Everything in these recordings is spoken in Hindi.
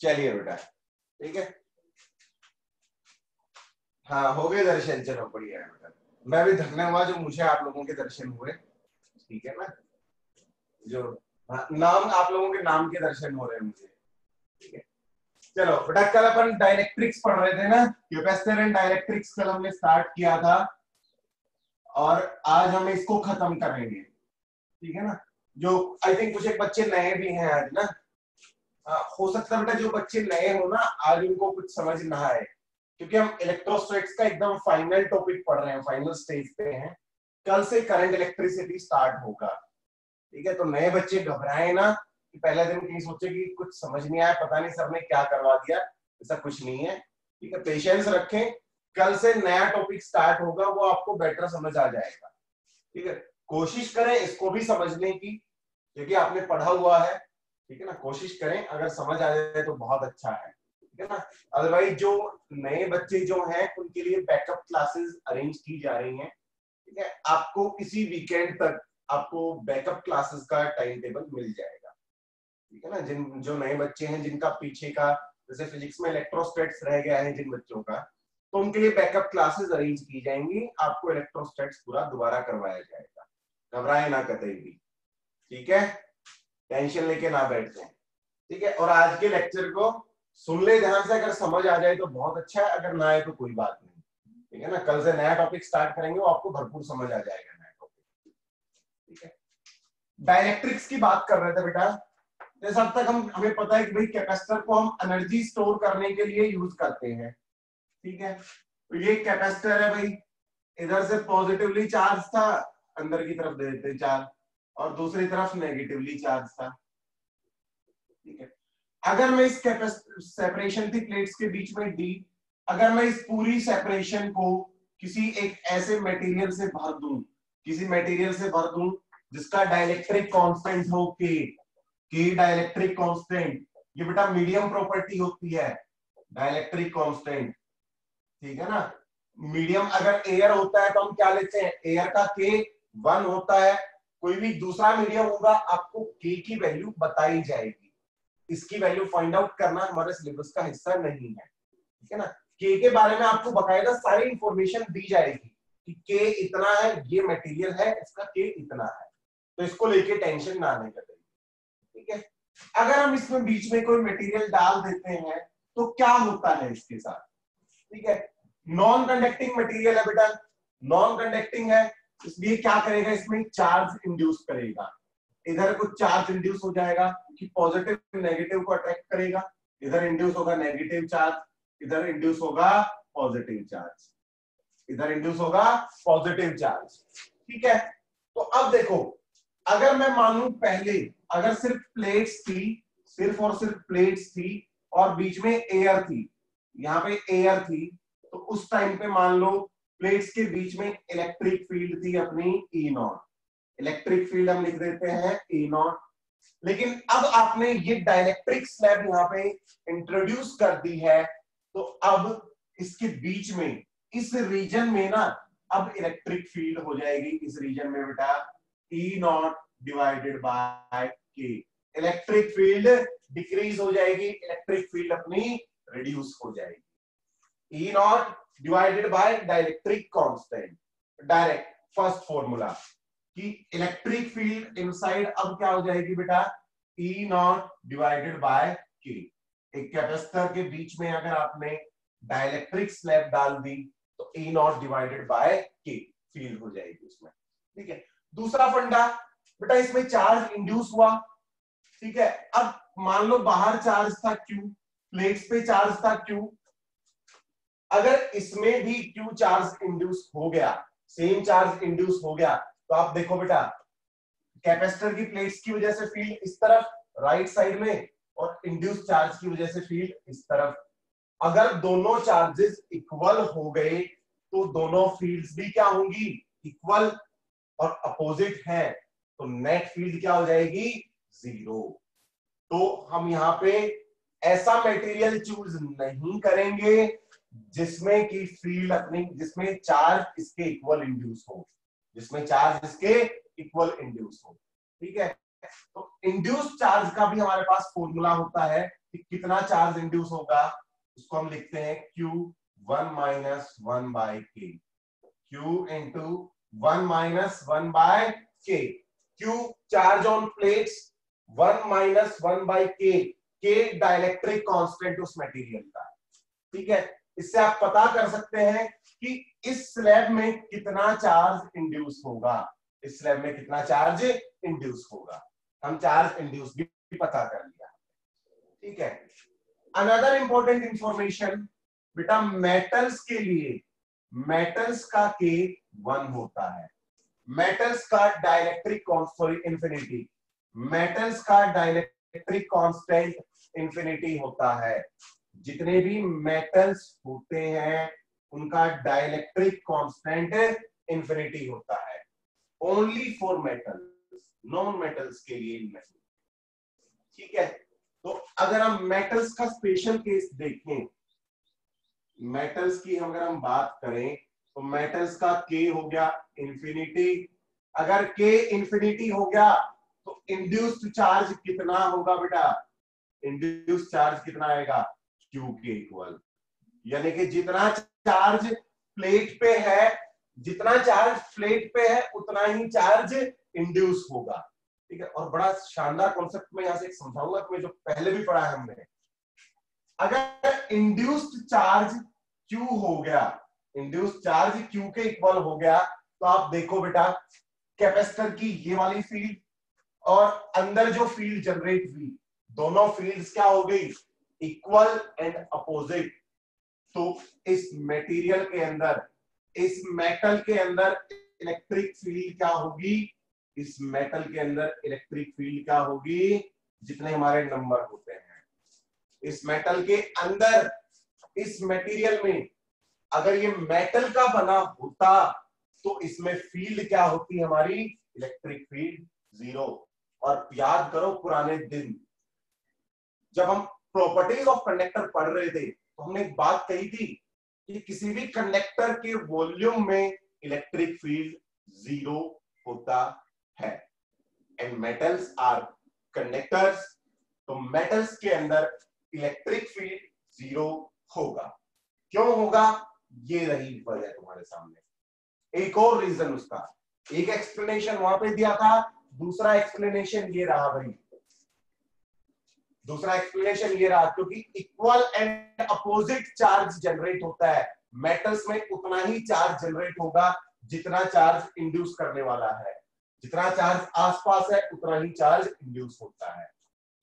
चलिए बेटा ठीक है? हाँ हो गए दर्शन। चलो बढ़िया है बेटा। मैं भी धन्यवाद जो मुझे आप लोगों के दर्शन हुए। ठीक है ना? जो हाँ, नाम आप लोगों के नाम के दर्शन हो रहे हैं मुझे। ठीक है? चलो बेटा कल अपन डायरेक्ट्रिक्स पढ़ रहे थे ना? कैपेसिटर एंड डायरेक्ट्रिक्स कल हमने स्टार्ट किया था। और आज हम इसको खत्म करेंगे। ठीक है ना? जो आई थिंक कुछ एक बच्चे नए भी हैं आज ना? हाँ, हो सकता है बेटा जो बच्चे नए हो ना आज उनको कुछ समझ ना आए। क्योंकि हम इलेक्ट्रोस्टेट्स का एकदम फाइनल टॉपिक पढ़ रहे हैं फाइनल स्टेज पे हैं। कल से करंट इलेक्ट्रिसिटी स्टार्ट होगा। ठीक है तो नए बच्चे घबराए ना कि पहले दिन कहीं सोचे कि कुछ समझ नहीं आया पता नहीं सर ने क्या करवा दिया ऐसा कुछ नहीं है। ठीक है पेशेंस रखें। कल से नया टॉपिक स्टार्ट होगा वो आपको बेटर समझ आ जाएगा। ठीक है कोशिश करें इसको भी समझने की। क्योंकि आपने पढ़ा हुआ है ठीक है ना? कोशिश करें, अगर समझ आ जाए तो बहुत अच्छा है। ठीक है ना? अदरवाइज़ जो नए बच्चे जो हैं, उनके लिए बैकअप क्लासेस अरेंज की जा रही हैं। ठीक है? आपको इसी वीकेंड तक आपको बैकअप क्लासेस का टाइम टेबल मिल जाएगा। ठीक है ना? जिन, जो नए बच्चे हैं, जिनका पीछे का, जैसे फिजिक्स में इलेक्ट्रोस्टेट्स रह गया है जिन बच्चों का तो उनके लिए बैकअप क्लासेस अरेंज की जाएँगी। आपको इलेक्ट्रोस्टेट्स पूरा दोबारा करवाया जाएगा। घबराए ना कतई भी। ठीक है? टेंशन लेके ना बैठते हैं। ठीक है? और आज के लेक्चर को सुन ले ध्यान से अगर समझ आ जाए तो बहुत अच्छा है, अगर ना आए तो कोई बात नहीं। ठीक है ना? कल से नया टॉपिक स्टार्ट करेंगे, वो आपको भरपूर समझ आ जाएगा नया टॉपिक ठीक है? डायरेक्ट्रिक्स की बात कर रहे थे बेटा। जैसे अब तक हम, हमें पता है कि भाई कैपेसिटर को हम एनर्जी स्टोर करने के लिए यूज़ करते हैं। ठीक है? तो ये कैपेसिटर है भाई। इधर से पॉजिटिवली चार्ज था, अंदर की तरफ़ दे देते चार्ज और दूसरी तरफ़ नेगेटिवली चार्ज था। ठीक है? अगर मैं इस सेपरेशन थी प्लेट्स के बीच में डी अगर मैं इस पूरी सेपरेशन को किसी एक ऐसे मटेरियल से भर दूँ, किसी मटेरियल से भर दूँ, जिसका डायलेक्ट्रिक कांस्टेंट हो के के डायलेक्ट्रिक कांस्टेंट ये बेटा मीडियम प्रॉपर्टी होती है डायलेक्ट्रिक कांस्टेंट ठीक है ना? मीडियम अगर एयर होता है तो हम क्या लेते हैं? एयर का के वन होता है कोई भी दूसरा मीडियम होगा, आपको के की वैल्यू बताई जाएगी। इसकी वैल्यू फाइंड आउट करना हमारे सिलेबस का हिस्सा नहीं है। ठीक है ना? के के बारे में आपको बकायदा सारी इंफॉर्मेशन दी जाएगी कि के इतना है, ये मटेरियल है, इसका के इतना है। तो इसको लेके टेंशन ना लेकर ठीक है? अगर हम इसमें बीच में कोई मटेरियल डाल देते हैं तो क्या होता है इसके साथ? ठीक है? नॉन कंडक्टिंग मटेरियल है बेटा। नॉन कंडक्टिंग है इसलिए क्या करेगा, इसमें चार्ज इंड्यूस करेगा। इधर कुछ चार्ज इंड्यूस हो जाएगा कि पॉजिटिव नेगेटिव को अट्रैक्ट करेगा। इधर इंड्यूस होगा नेगेटिव चार्ज इधर इंड्यूस होगा पॉजिटिव चार्ज इधर इंड्यूस होगा पॉजिटिव चार्ज ठीक है? तो अब देखो, अगर मैं मानू पहले, अगर सिर्फ़ प्लेट्स थी सिर्फ़ और सिर्फ़ प्लेट्स थी और बीच में एयर थी, यहाँ पे एयर थी तो उस टाइम पे मान लो प्लेट्स के बीच में इलेक्ट्रिक फ़ील्ड थी अपनी ई नॉट इलेक्ट्रिक फ़ील्ड हम लिख देते हैं ई नॉट लेकिन अब आपने ये डायलेक्ट्रिक स्लैब यहाँ पे इंट्रोड्यूस कर दी है तो अब इसके बीच में, इस रीजन में ना, अब इलेक्ट्रिक फ़ील्ड हो जाएगी इस रीजन में बेटा E naught divided by K electric field decrease हो जाएगी इलेक्ट्रिक फ़ील्ड अपनी रिड्यूस हो जाएगी. E naught divided by dielectric constant direct first formula कि इलेक्ट्रिक फ़ील्ड इनसाइड अब क्या हो जाएगी बेटा? ई नॉट डिवाइडेड बाय के एक कैपेसिटर के बीच में अगर आपने डायलेक्ट्रिक स्लैब डाल दी तो E naught divided by K field हो जाएगी उसमें। ठीक है? दूसरा फंडा, बेटा इसमें चार्ज इंड्यूस हुआ। ठीक है? अब मान लो बाहर चार्ज था क्यू प्लेट्स पे चार्ज था क्यू अगर इसमें भी क्यू चार्ज इंड्यूस हो गया सेम चार्ज इंड्यूस हो गया तो आप देखो बेटा कैपेसिटर की प्लेट्स की वजह से फ़ील्ड इस तरफ़ राइट साइड में और इंड्यूस चार्ज की वजह से फ़ील्ड इस तरफ़। अगर दोनों चार्जेस इक्वल हो गए तो दोनों फील्ड्स भी क्या होंगी? इक्वल और अपोजिट है तो नेट फ़ील्ड क्या हो जाएगी? ज़ीरो तो हम यहाँ पे ऐसा मटेरियल चूज़ नहीं करेंगे जिसमें की फ़ील्ड अपनी, जिसमें चार्ज इसके इक्वल इंड्यूस हो, जिसमें चार्ज इसके इक्वल इंड्यूस हो, ठीक है? तो इंड्यूस चार्ज का भी हमारे पास फॉर्मूला होता है कि कितना चार्ज इंड्यूस होगा, उसको हम लिखते हैं Q one minus one by K Q into one minus one by K Q charge on plates one minus one by K के डायलेक्ट्रिक कांस्टेंट उस मटेरियल का, ठीक है? इससे आप पता कर सकते हैं कि इस स्लैब में कितना चार्ज इंड्यूस होगा। इस स्लैब में कितना चार्ज इंड्यूस होगा। हम चार्ज इंड्यूस भी पता कर लिया। ठीक है? अनदर इंपॉर्टेंट इंफॉर्मेशन बेटा मेटल्स के लिए मेटल्स का के वन होता है। मेटल्स का डायलेक्ट्रिक सॉरी इंफिनिटी मेटल्स का डायलेक्ट्रिक कांस्टेंट इंफिनिटी होता है। जितने भी मेटल्स होते हैं, उनका डायलेक्ट्रिक कांस्टेंट इंफिनिटी होता है। Only for metals non metals के लिए नहीं ठीक है? तो अगर हम मेटल्स का स्पेशल केस देखें मेटल्स की अगर हम बात करें तो मेटल्स का के हो गया इंफिनिटी अगर के इंफिनिटी हो गया तो इंड्यूस्ड चार्ज कितना होगा बेटा? इंड्यूस्ड चार्ज कितना आएगा? क्यू के इक्वल यानी कि जितना चार्ज प्लेट पे है, जितना चार्ज प्लेट पे है, उतना ही चार्ज इंड्यूस होगा। ठीक है? और बड़ा शानदार कॉन्सेप्ट में यहाँ से समझाऊँगा तुम्हें, जो पहले भी पढ़ा है हमने। अगर इंड्यूस्ड चार्ज क्यू हो गया इंड्यूस्ड चार्ज क्यू के इक्वल हो गया तो आप देखो बेटा कैपेसिटर की ये वाली फ़ील्ड और अंदर जो फ़ील्ड जनरेट हुई, दोनों फील्ड्स क्या हो गई? इक्वल एंड अपोजिट तो इस मटेरियल के अंदर, इस मेटल के अंदर इलेक्ट्रिक फ़ील्ड क्या होगी? इस मेटल के अंदर इलेक्ट्रिक फ़ील्ड क्या होगी? जितने हमारे नंबर होते हैं। इस मेटल के अंदर, इस मटेरियल में अगर ये मेटल का बना होता तो इसमें फ़ील्ड क्या होती हमारी? इलेक्ट्रिक फ़ील्ड ज़ीरो और याद करो पुराने दिन, जब हम प्रॉपर्टीज़ ऑफ़ कंडक्टर पढ़ रहे थे तो हमने एक बात कही थी कि किसी भी कंडक्टर के वॉल्यूम में इलेक्ट्रिक फ़ील्ड ज़ीरो होता है। एंड मेटल्स आर कंडक्टर्स तो मेटल्स के अंदर इलेक्ट्रिक फ़ील्ड ज़ीरो होगा। क्यों होगा? ये रही वजह तुम्हारे सामने। एक और रीजन उसका। एक एक्सप्लेनेशन वहाँ पे दिया था, दूसरा एक्सप्लेनेशन ये रहा भाई। दूसरा एक्सप्लेनेशन ये रहा, क्योंकि equal and opposite charge generate होता है। मेटल्स में उतना ही चार्ज जनरेट होगा जितना चार्ज इंड्यूस करने वाला है। जितना चार्ज आसपास है, उतना ही चार्ज इंड्यूस होता है।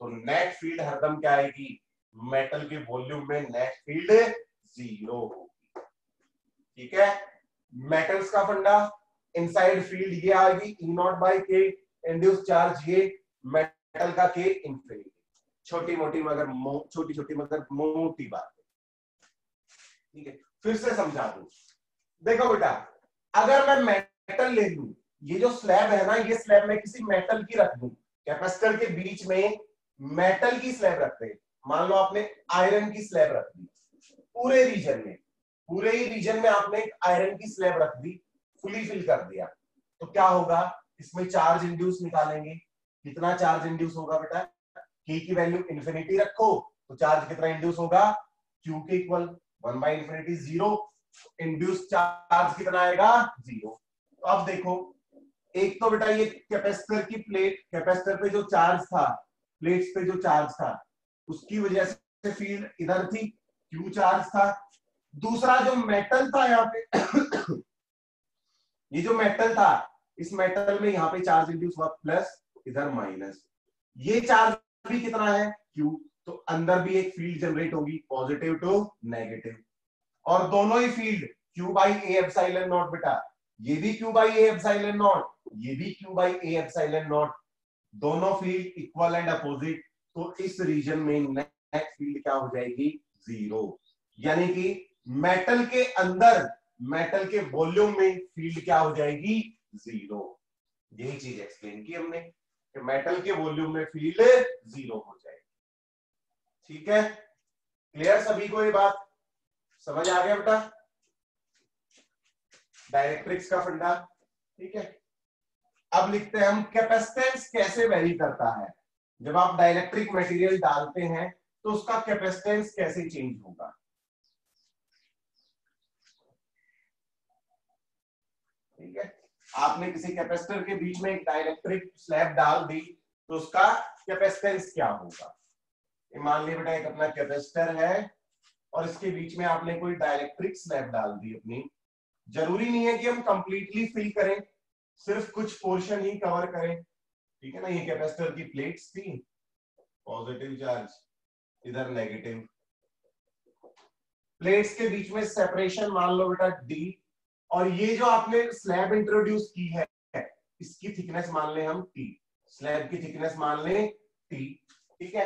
तो नेट फ़ील्ड हरदम क्या आएगी? मेटल के वॉल्यूम में नेट फ़ील्ड ज़ीरो होगी। ठीक है? मेटल्स का फंडा इनसाइड फ़ील्ड ये आएगी E naught by K induce charge ये मेटल का के इंफिनिटी छोटी मोटी मगर छोटी छोटी मगर मोटी बात। ठीक है? फिर से समझा दू। देखो बेटा, अगर मैं मेटल ले लू, ये जो स्लैब है ना, ये स्लैब में किसी मेटल की रख दू। कैपेसिटर के बीच में मेटल की स्लैब रखते मान लो आपने आयरन की स्लैब रख दी। पूरे रीजन में, पूरे ही रीजन में आपने एक आयरन की स्लैब रख दी फुली फिल कर दिया। तो क्या होगा? इसमें चार्ज इंड्यूस निकालेंगे। कितना चार्ज इंड्यूस होगा बेटा? के की वैल्यू इंफिनिटी रखो तो चार्ज कितना इंड्यूस होगा? क्यू के equal one by infinity zero induce charge कितना आएगा? ज़ीरो तो अब देखो, एक तो बेटा ये कैपेसिटर की प्लेट कैपेसिटर पे जो चार्ज था प्लेट्स पे जो चार्ज था, उसकी वजह से फ़ील्ड इधर थी क्यू चार्ज था। दूसरा जो मेटल था यहाँ पे, ये जो मेटल था, इस मेटल में यहाँ पे चार्ज इंड्यूस हुआ प्लस इधर माइनस ये चार्ज भी कितना है? क्यू तो अंदर भी एक फ़ील्ड जनरेट होगी पॉजिटिव टू नेगेटिव और दोनों ही field Q by A epsilon naught बेटा। ये भी Q by A epsilon naught ये भी Q by A epsilon naught दोनों फ़ील्ड इक्वल एंड अपोजिट तो इस रीजन में नेट फ़ील्ड क्या हो जाएगी? ज़ीरो यानी कि मेटल के अंदर मेटल के वॉल्यूम में फ़ील्ड क्या हो जाएगी? ज़ीरो यही चीज़ एक्सप्लेन की हमने। कि मेटल के वॉल्यूम में फ़ील्ड ज़ीरो हो जाएगी। ठीक है? क्लियर सभी को ये बात समझ आ गया बेटा? डायरेक्ट्रिक्स का फंडा। ठीक है? अब लिखते हैं हम कैपेसिटेंस कैसे वेरी करता है? जब आप डायरेक्ट्रिक मटेरियल डालते हैं तो उसका कैपेसिटेंस कैसे चेंज होगा ठीक है आपने किसी कैपेसिटर के बीच में एक डायरेक्ट्रिक स्लैब डाल दी तो उसका कैपेसिटेंस क्या होगा? मान लिया बेटा, एक अपना कैपेसिटर है, और इसके बीच में आपने कोई डायरेक्ट्रिक स्लैब डाल दी अपनी। ज़रूरी नहीं है कि हम कंप्लीटली फिल करें, सिर्फ़ कुछ पोर्शन ही कवर करें। ठीक है ना, ये कैपेसिटर की प्लेट्स थी। पॉजिटिव चार्ज इधर नेगेटिव प्लेट्स के बीच में सेपरेशन मान लो बेटा डी और ये जो आपने स्लैब इंट्रोड्यूस की है, इसकी थिकनेस मान ले हम टी स्लैब की थिकनेस मान ले टी ठीक है?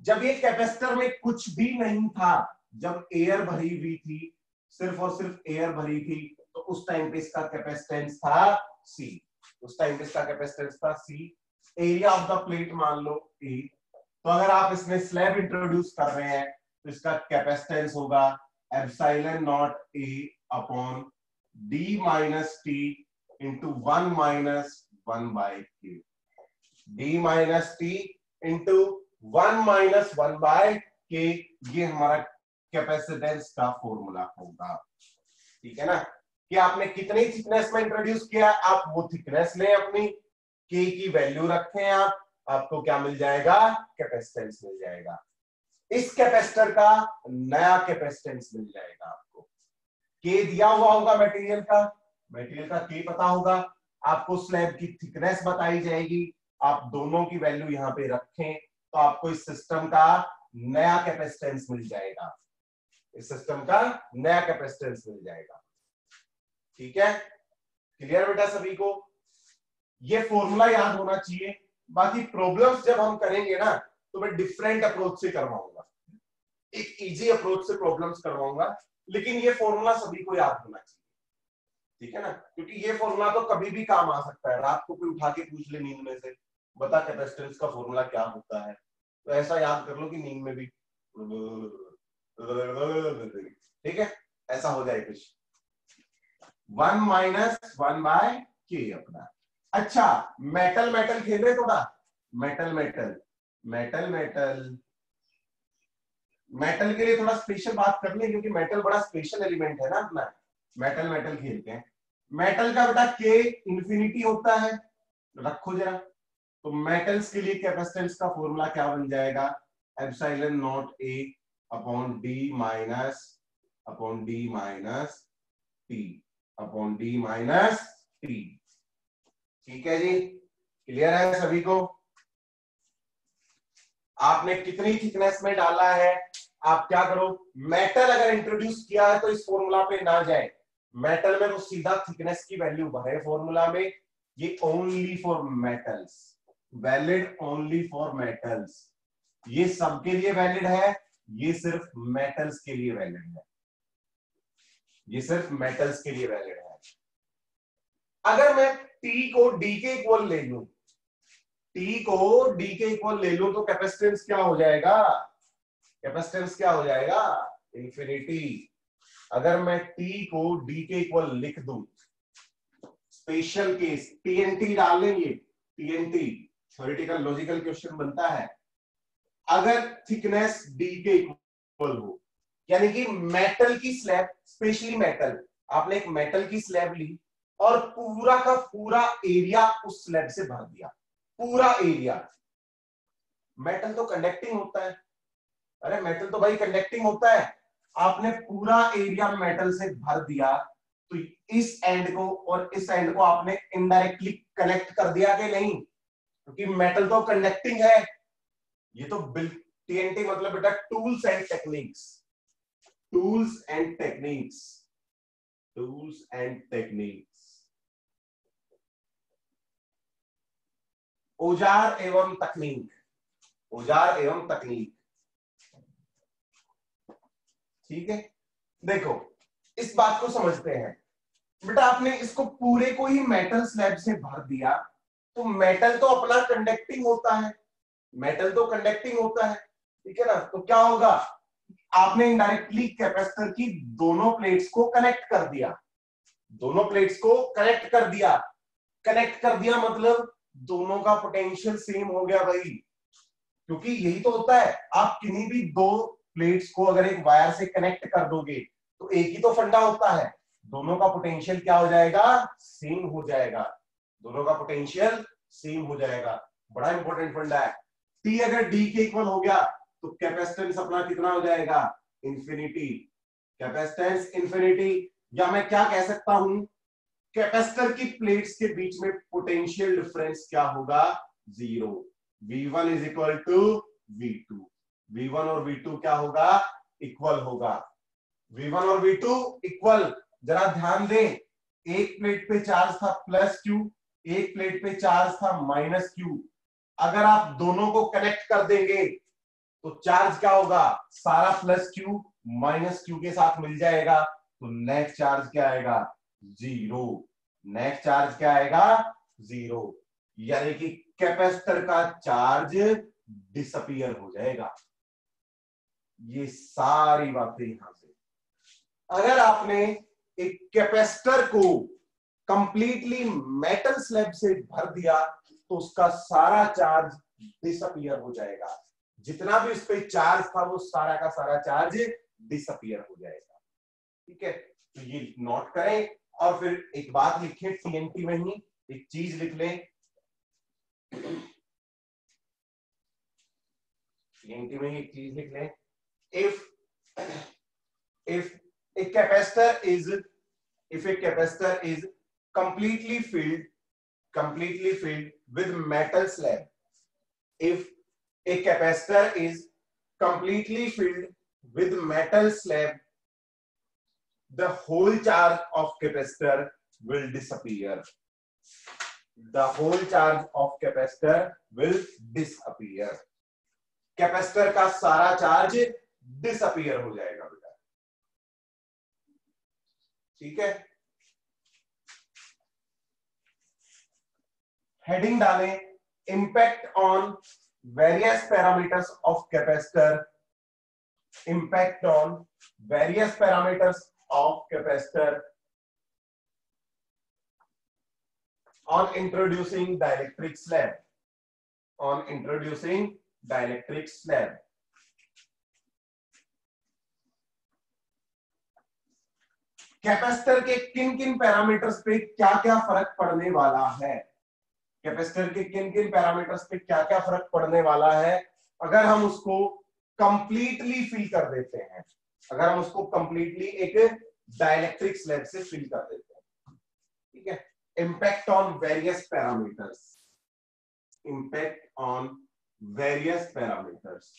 जब ये कैपेसिटर में कुछ भी नहीं था, जब एयर भरी हुई थी, सिर्फ़ और सिर्फ़ एयर भरी थी तो उस टाइम पे इसका कैपेसिटेंस था सी उस टाइम पे इसका कैपेसिटेंस था C area of the plate मान लो ए तो अगर आप इसमें स्लैब इंट्रोड्यूस कर रहे हैं तो इसका कैपेसिटेंस होगा epsilon naught A upon D minus T into one minus one by Q D minus T into one minus one by K ये हमारा कैपेसिटेंस का फॉर्मूला होगा। ठीक है ना? कि आपने कितनी थिकनेस में इंट्रोड्यूस किया? आप वो थिकनेस लें अपनी। के की वैल्यू रखें आप। आपको क्या मिल जाएगा? कैपेसिटेंस मिल जाएगा। इस कैपेसिटर का नया कैपेसिटेंस मिल जाएगा। के दिया हुआ होगा मटेरियल का। मटेरियल का के पता होगा। आपको स्लैब की थिकनेस बताई जाएगी। आप दोनों की वैल्यू यहाँ पे रखें तो आपको इस सिस्टम का नया कैपेसिटेंस मिल जाएगा। इस सिस्टम का नया कैपेसिटेंस मिल जाएगा। ठीक है? क्लियर बेटा सभी को? ये फॉर्मूला याद होना चाहिए। बाकी प्रॉब्लम्स जब हम करेंगे ना तो मैं डिफरेंट अप्रोच से करवाऊँगा। एक इजी अप्रोच से प्रॉब्लम्स करवाऊँगा। लेकिन ये फॉर्मूला सभी को याद होना चाहिए। ठीक है ना? क्योंकि ये फॉर्मूला तो कभी भी काम आ सकता है। रात को कोई उठा के पूछ ले नींद में से, बता कैपेसिटेंस का फॉर्मूला क्या होता है। तो ऐसा याद कर लो कि नींद में भी, ठीक है? ऐसा हो जाए कुछ। वन माइनस वन बाय के अपना। अच्छा मेटल मेटल खेल रहे थोड़ा? Metal metal metal metal metal के लिए थोड़ा स्पेशल बात कर ले, क्योंकि मेटल बड़ा स्पेशल एलिमेंट है ना अपना। मेटल मेटल खेलते हैं। मेटल का बेटा के इंफिनिटी होता है। रखो जरा। तो मेटल्स के लिए कैपेसिटेंस का फॉर्मूला क्या बन जाएगा? Epsilon naught A upon D minus upon D minus T upon D minus T ठीक है जी? क्लियर है सभी को? आपने कितनी थिकनेस में डाला है? आप क्या करो मेटल अगर इंट्रोड्यूस किया है तो इस फॉर्मूला पे ना जाए। मेटल में वो सीधा थिकनेस की वैल्यू भरे फॉर्मूला में। ये only for metals valid only for metals ये सबके लिए वैलिड है, ये सिर्फ़ मेटल्स के लिए वैलिड है। ये सिर्फ़ मेटल्स के लिए वैलिड है। अगर मैं टी को डी के इक्वल ले लू टी को डी के इक्वल ले लू तो कैपेसिटेंस क्या हो जाएगा? कैपेसिटेंस क्या हो जाएगा? इंफिनिटी अगर मैं टी को डी के इक्वल लिख दू स्पेशल केस टीएनटी डाल लेंगे टीएनटी थ्योरेटिकल लॉजिकल क्वेश्चन बनता है। अगर थिकनेस डी के इक्वल हो, यानी कि मेटल की स्लैब स्पेशली मेटल आपने एक मेटल की स्लैब ली और पूरा का पूरा एरिया उस स्लैब से भर दिया। पूरा एरिया मेटल तो कंडक्टिंग होता है। अरे मेटल तो भाई कंडक्टिंग होता है। आपने पूरा एरिया मेटल से भर दिया तो इस एंड को और इस एंड को आपने इनडायरेक्टली कनेक्ट कर दिया कि नहीं? क्योंकि तो मेटल तो कंडक्टिंग है। ये तो बिल टीएनटी मतलब बेटा tools and techniques tools and techniques tools and techniques औज़ार एवं तकनीक। औज़ार एवं तकनीक। ठीक है? देखो, इस बात को समझते हैं। बेटा, आपने इसको पूरे को ही मेटल स्लैब से भर दिया। तो मेटल तो अपना कंडक्टिंग होता है। मेटल तो कंडक्टिंग होता है। ठीक है ना? तो क्या होगा? आपने इनडायरेक्टली कैपेसिटर की दोनों प्लेट्स को कनेक्ट कर दिया। दोनों प्लेट्स को कनेक्ट कर दिया। कनेक्ट कर दिया मतलब दोनों का पोटेंशियल सेम हो गया भाई। क्योंकि यही तो होता है। आप किन्हीं भी दो प्लेट्स को अगर एक वायर से कनेक्ट कर दोगे तो एक ही तो फंडा होता है। दोनों का पोटेंशियल क्या हो जाएगा? सेम हो जाएगा। दोनों का पोटेंशियल सेम हो जाएगा। बड़ा इंपॉर्टेंट फंडा है। टी अगर डी के इक्वल हो गया तो कैपेसिटेंस अपना कितना हो जाएगा? इंफिनिटी कैपेसिटेंस इंफिनिटी या मैं क्या कह सकता हूँ? कैपेसिटर की प्लेट्स के बीच में पोटेंशियल डिफरेंस क्या होगा? Zero V1 is equal to V2 V1 और V2 क्या होगा? इक्वल होगा। V1 और V2 इक्वल जरा ध्यान दें, एक प्लेट पे चार्ज था प्लस क्यू एक प्लेट पे चार्ज था माइनस क्यू अगर आप दोनों को कनेक्ट कर देंगे तो चार्ज क्या होगा? सारा प्लस क्यू माइनस क्यू के साथ मिल जाएगा। तो नेट चार्ज क्या आएगा? ज़ीरो नेट चार्ज क्या आएगा? ज़ीरो यानी कि कैपेसिटर का चार्ज डिसअपियर हो जाएगा। ये सारी बातें यहाँ से। अगर आपने एक कैपेसिटर को कंप्लीटली मेटल स्लैब से भर दिया तो उसका सारा चार्ज डिसअपियर हो जाएगा। जितना भी उस पर चार्ज था, वो सारा का सारा चार्ज डिसअपियर हो जाएगा। ठीक है? तो ये नोट करें, और फिर एक बात लिखे टीएनटी में ही, एक चीज़ लिख लें। टीएनटी में ही एक चीज़ लिख लें। If if a capacitor is if a capacitor is completely filled completely filled with metal slab if a capacitor is completely filled with metal slab the whole charge of capacitor will disappear the whole charge of capacitor will disappear capacitor का सारा चार्ज डिसअपियर हो जाएगा बेटा। ठीक है? हेडिंग डालें impact on various parameters of capacitor impact on various parameters of capacitor on introducing dielectric slab on introducing dielectric slab capacitor के किन किन पैरामीटर्स पे क्या क्या फ़र्क पड़ने वाला है? कैपेसिटर के किन किन पैरामीटर्स पे क्या क्या फ़र्क पड़ने वाला है? अगर हम उसको कंप्लीटली फिल कर देते हैं, अगर हम उसको कंप्लीटली एक डायलैक्ट्रिक स्लैब से फिल कर देते हैं, ठीक है? Impact on various parameters impact on various parameters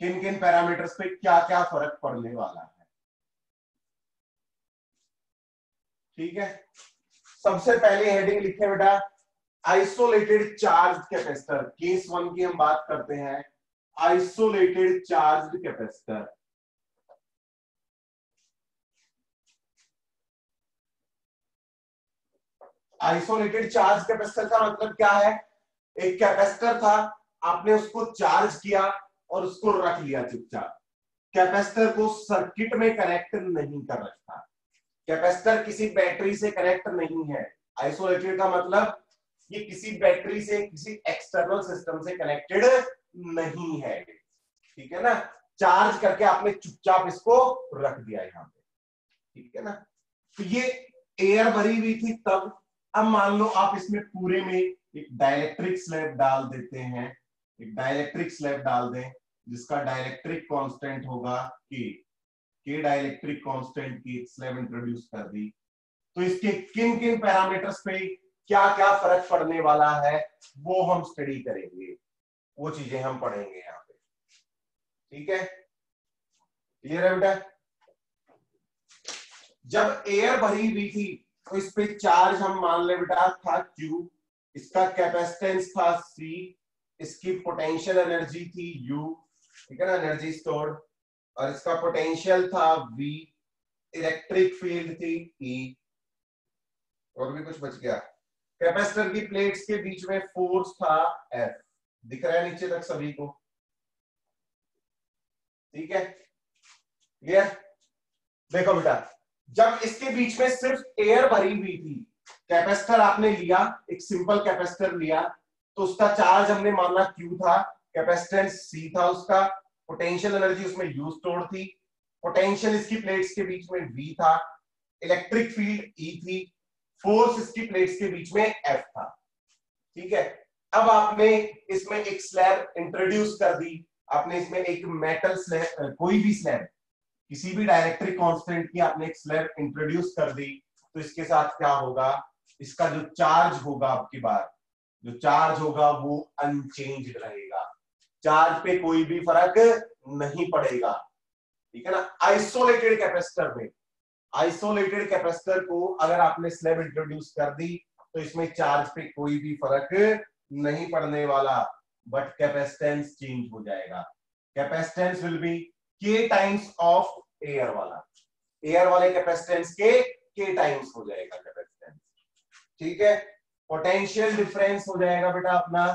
किन किन पैरामीटर्स पे क्या क्या फ़र्क पड़ने वाला है? ठीक है? सबसे पहले हेडिंग लिखे बेटा isolated charge capacitor case one की हम बात करते हैं isolated charge capacitor isolated charge capacitor का मतलब क्या है? एक कैपेसिटर था, आपने उसको चार्ज किया और उसको रख लिया चुपचाप। कैपेसिटर को सर्किट में कनेक्ट नहीं कर रखा कैपेसिटर किसी बैटरी से कनेक्ट नहीं है। आइसोलेटेड का मतलब ये किसी बैटरी से, किसी एक्सटर्नल सिस्टम से कनेक्टेड नहीं है। ठीक है ना? चार्ज करके आपने चुपचाप इसको रख दिया यहाँ पे। ठीक है ना? तो ये एयर भरी हुई थी तब। अब मान लो आप इसमें पूरे में एक डायलेक्ट्रिक स्लैब डाल देते हैं। एक डायलेक्ट्रिक स्लैब डाल दें, जिसका डायलेक्ट्रिक कांस्टेंट होगा के के डायलेक्ट्रिक कांस्टेंट की स्लैब इंट्रोड्यूस कर दी। तो इसके किन किन पैरामीटर्स पे क्या क्या फ़र्क पड़ने वाला है, वो हम स्टडी करेंगे। वो चीज़ें हम पढ़ेंगे यहाँ पे। ठीक है? क्लियर है बेटा? जब एयर भरी हुई थी तो इस पे चार्ज हम मान ले बेटा, था Q इसका कैपेसिटेंस था C इसकी पोटेंशियल एनर्जी थी U ठीक है ना? एनर्जी स्टोर और इसका पोटेंशियल था V इलेक्ट्रिक फ़ील्ड थी E और भी कुछ बच गया। कैपेसिटर की प्लेट्स के बीच में फोर्स था F दिख रहा है नीचे तक सभी को? ठीक है? क्लियर देखो बेटा, जब इसके बीच में सिर्फ़ एयर भरी हुई थी कैपेसिटर आपने लिया, एक सिंपल कैपेसिटर लिया तो उसका चार्ज हमने माना क्यू था कैपेसिटेंस सी था उसका पोटेंशियल एनर्जी उसमें यू स्टोर थी। पोटेंशियल इसकी प्लेट्स के बीच में वी था। इलेक्ट्रिक फ़ील्ड ई थी। फोर्स इसकी प्लेट्स के बीच में एफ़ था। ठीक है? अब आपने इसमें एक स्लैब इंट्रोड्यूस कर दी। आपने इसमें एक मेटल स्लैब कोई भी स्लैब किसी भी डायरेक्ट्रिक कांस्टेंट की आपने एक स्लैब इंट्रोड्यूस कर दी तो इसके साथ क्या होगा? इसका जो चार्ज होगा आपकी बार जो चार्ज होगा वो अनचेंज रहेगा। चार्ज पे कोई भी फ़र्क नहीं पड़ेगा। ठीक है ना? आइसोलेटेड कैपेसिटर में आइसोलेटेड कैपेसिटर को अगर आपने स्लेब इंट्रोड्यूस कर दी तो इसमें चार्ज पे कोई भी फ़र्क नहीं पड़ने वाला बट कैपेसिटेंस चेंज हो जाएगा। Capacitance will be K times of air वाला। एयर वाले कैपेसिटेंस के के टाइम्स हो जाएगा कैपेसिटेंस ठीक है? पोटेंशियल डिफरेंस हो जाएगा बेटा अपना।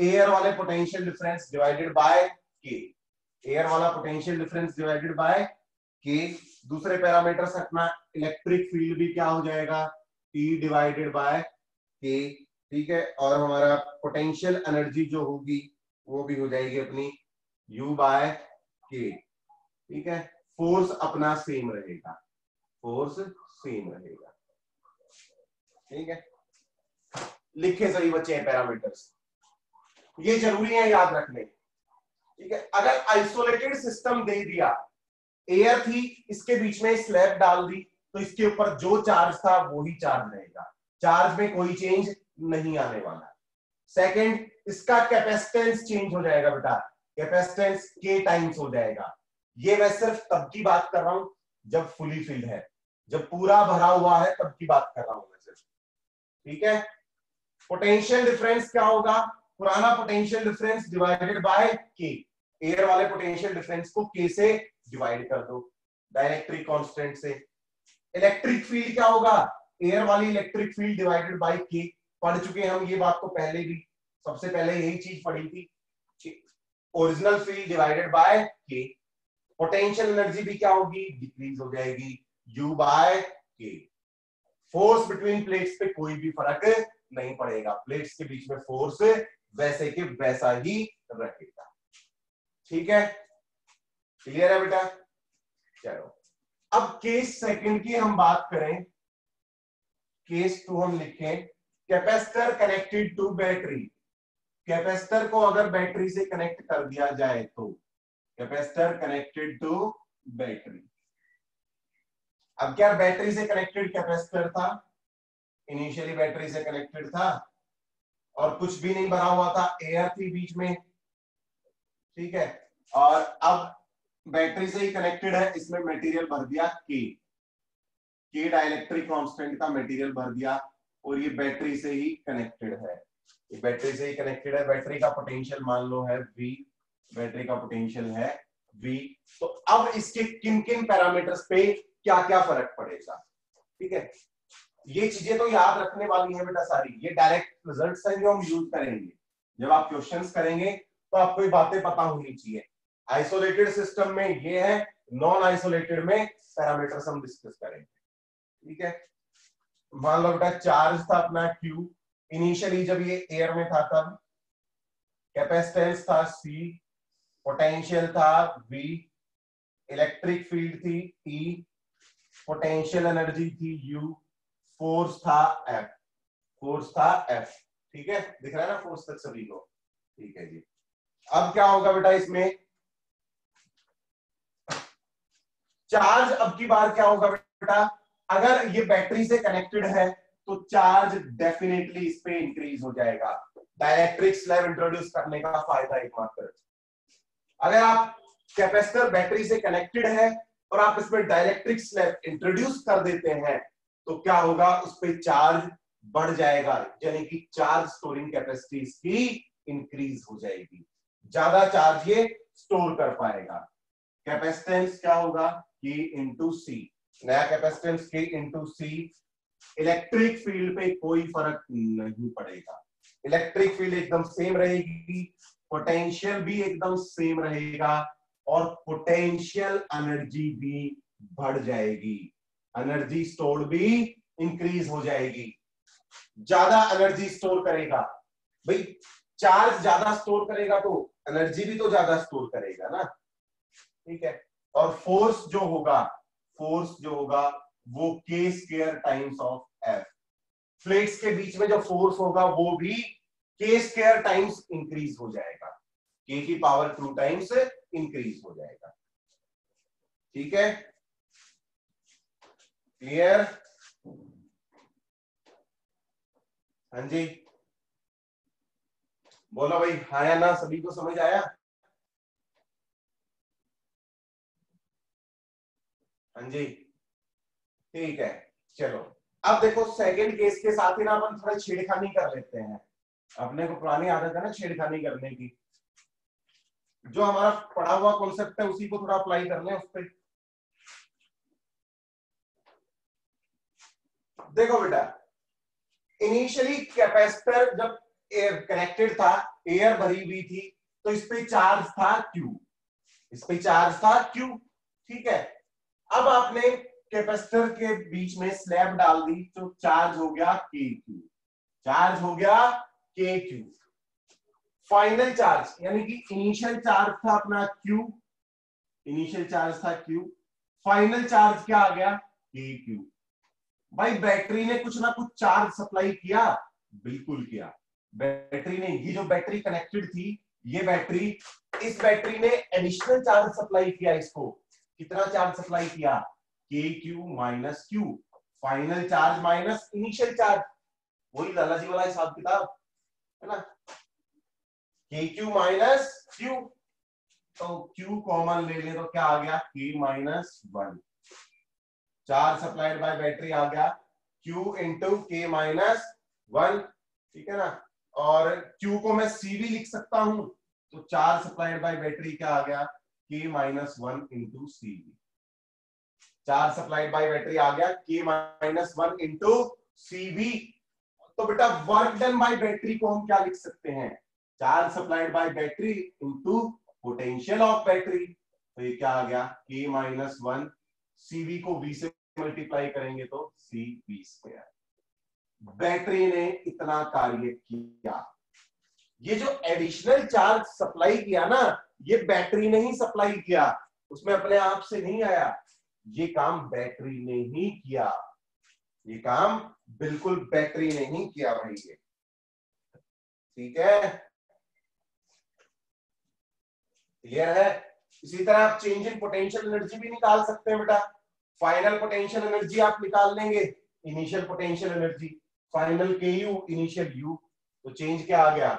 एयर वाले potential difference divided by K air वाला potential difference divided by K दूसरे पैरामीटर्स अपना इलेक्ट्रिक फ़ील्ड भी क्या हो जाएगा? P डिवाइडेड बाय के ठीक है? और हमारा पोटेंशियल एनर्जी जो होगी, वो भी हो जाएगी अपनी U बाय के ठीक है? फोर्स अपना सेम रहेगा। फोर्स सेम रहेगा। ठीक है? लिखे सही बच्चे हैं पैरामीटर्स ये ज़रूरी है याद रखने। ठीक है? अगर आइसोलेटेड सिस्टम दे दिया एयर थी, इसके बीच में स्लैब डाल दी तो इसके ऊपर जो चार्ज था वो ही चार्ज रहेगा। चार्ज में कोई चेंज नहीं आने वाला। सेकंड इसका कैपेसिटेंस चेंज हो जाएगा बेटा। कैपेसिटेंस के टाइम्स हो जाएगा। ये मैं सिर्फ़ तब की बात कर रहा हूँ, जब फुली फिल्ड है। जब पूरा भरा हुआ है, तब की बात कर रहा हूँ मैं सिर्फ़। ठीक है? पोटेंशियल डिफरेंस क्या होगा? पुराना potential difference divided by K air वाले पोटेंशियल डिफरेंस को के से डिवाइड कर दो डायरेक्ट्रिक कांस्टेंट से। इलेक्ट्रिक फ़ील्ड क्या होगा? एयर वाली इलेक्ट्रिक फ़ील्ड डिवाइडेड बाय के पढ़ चुके हैं हम ये बात तो पहले भी। सबसे पहले यही चीज़ पढ़ी थी। Original field divided by K potential energy भी क्या होगी? डिक्रीज हो जाएगी। U by K force between plates पे कोई भी फ़र्क नहीं पड़ेगा। प्लेट्स के बीच में फोर्स वैसे के वैसा ही रहेगा। ठीक है? क्लियर है बेटा? चलो। अब केस सेकंड की हम बात करें। केस टू हम लिखें। Capacitor connected to battery capacitor को अगर बैटरी से कनेक्ट कर दिया जाए तो। कैपेसिटर कनेक्टेड टू बैटरी अब क्या बैटरी से कनेक्टेड कैपेसिटर था? इनिशियली बैटरी से कनेक्टेड था। और कुछ भी नहीं बना हुआ था एयर थी बीच में। ठीक है? और अब बैटरी से ही कनेक्टेड है, इसमें मटेरियल भर दिया के के डाइलेक्ट्रिक कांस्टेंट का मटेरियल भर दिया और ये बैटरी से ही कनेक्टेड है। ये बैटरी से ही कनेक्टेड है। बैटरी का पोटेंशियल मान लो है वी बैटरी का पोटेंशियल है वी तो अब इसके किन किन पैरामीटर्स पे क्या क्या फ़र्क पड़ेगा? ठीक है? ये चीज़ें तो याद रखने वाली है बेटा सारी। ये डायरेक्ट रिज़ल्ट है जो हम यूज़ करेंगे। जब आप क्वेश्चन करेंगे तो आपको ये बातें पता होनी चाहिए। आइसोलेटेड सिस्टम में ये है नॉन आइसोलेटेड में पैरामीटर्स हम डिस्कस करेंगे। ठीक है? मान लो बेटा चार्ज था अपना क्यू इनिशियली जब ये एयर में था तब कैपेसिटेंस था सी पोटेंशियल था वी इलेक्ट्रिक फ़ील्ड थी ई पोटेंशियल एनर्जी थी यू फोर्स था एफ़ फोर्स था एफ़ ठीक है? दिख रहा है ना फोर्स तक सभी को? ठीक है जी। अब क्या होगा बेटा इसमें? चार्ज अब की बार क्या होगा बेटा? अगर ये बैटरी से कनेक्टेड है तो चार्ज डेफिनेटली इस पे इंक्रीज हो जाएगा। डायरेक्ट्रिक स्लैब इंट्रोड्यूस करने का फ़ायदा एकमात्र। अगर आप कैपेसिटर बैटरी से कनेक्टेड है और आप इसमें डायरेक्ट्रिक स्लैब इंट्रोड्यूस कर देते हैं तो क्या होगा? उस पर चार्ज बढ़ जाएगा, यानी कि चार्ज स्टोरिंग कैपेसिटी इसकी इंक्रीज हो जाएगी। ज़्यादा चार्ज ये स्टोर कर पाएगा। कैपेसिटेंस क्या होगा? के इंटू सी नया कैपेसिटेंस के इंटू सी इलेक्ट्रिक फ़ील्ड पे कोई फ़र्क नहीं पड़ेगा। इलेक्ट्रिक फ़ील्ड एकदम सेम रहेगी। पोटेंशियल भी एकदम सेम रहेगा और पोटेंशियल एनर्जी भी बढ़ जाएगी। एनर्जी स्टोर भी इंक्रीज हो जाएगी। ज़्यादा एनर्जी स्टोर करेगा। भाई, चार्ज ज़्यादा स्टोर करेगा तो एनर्जी भी तो ज़्यादा स्टोर करेगा ना। ठीक है? और फोर्स जो होगा, फोर्स जो होगा, वो K square times of F plates के बीच में जो फोर्स होगा, वो भी के स्केयर टाइम्स इंक्रीज हो जाएगा। के की पावर टू टाइम्स इंक्रीज हो जाएगा। ठीक है? क्लियर हाँ जी। बोलो भाई हाँ या ना? सभी को समझ आया? हाँ जी। ठीक है, चलो। अब देखो सेकंड केस के साथ ही ना अपन थोड़ा छेड़खानी कर लेते हैं। अपने को पुरानी आदत है ना छेड़खानी करने की। जो हमारा पढ़ा हुआ कॉन्सेप्ट है, उसी को थोड़ा अप्लाई कर ले उस पर देखो बेटा इनिशियली कैपेसिटर जब एयर कनेक्टेड था एयर भरी हुई थी तो इस पे चार्ज था क्यू इस पे चार्ज था क्यू ठीक है? अब आपने कैपेसिटर के बीच में स्लैब डाल दी तो चार्ज हो गया के क्यू चार्ज हो गया के क्यू फाइनल चार्ज यानी कि इनिशियल चार्ज था अपना क्यू इनिशियल चार्ज था क्यू फाइनल चार्ज क्या आ गया? के क्यू भाई बैटरी ने कुछ ना कुछ चार्ज सप्लाई किया। बिल्कुल किया। बैटरी ने, ये जो बैटरी कनेक्टेड थी, ये बैटरी इस बैटरी ने एडिशनल चार्ज सप्लाई किया इसको। कितना चार्ज सप्लाई किया? K Q minus Q final charge minus initial charge वही लाला जी वाला हिसाब किताब, है ना? के क्यू माइनस क्यू तो क्यू कॉमन ले ले तो क्या आ गया? K minus one charge supplied by battery आ गया। Q into K minus one ठीक है ना? और Q को मैं सी भी लिख सकता हूँ। तो चार सप्लाइड बाय बैटरी क्या आ गया? K minus one into C charge supplied by battery आ गया। K minus one into C तो बेटा वर्क डन बाय बैटरी को हम क्या लिख सकते हैं? Charge supplied by battery into potential of battery तो ये क्या आ गया? K माइनस वन सी को V से मल्टीप्लाई करेंगे तो सी वी स्क्वायर बैटरी ने इतना कार्य किया। ये जो एडिशनल चार्ज सप्लाई किया ना, ये बैटरी ने ही सप्लाई किया। उसमें अपने आप से नहीं आया। ये काम बैटरी ने ही किया। ये काम बिल्कुल बैटरी ने ही किया भाई ये। ठीक है? क्लियर है? इसी तरह आप चेंज इन पोटेंशियल एनर्जी भी निकाल सकते हैं बेटा। फाइनल पोटेंशियल एनर्जी आप निकाल लेंगे initial potential energy final K U initial U तो चेंज क्या आ गया?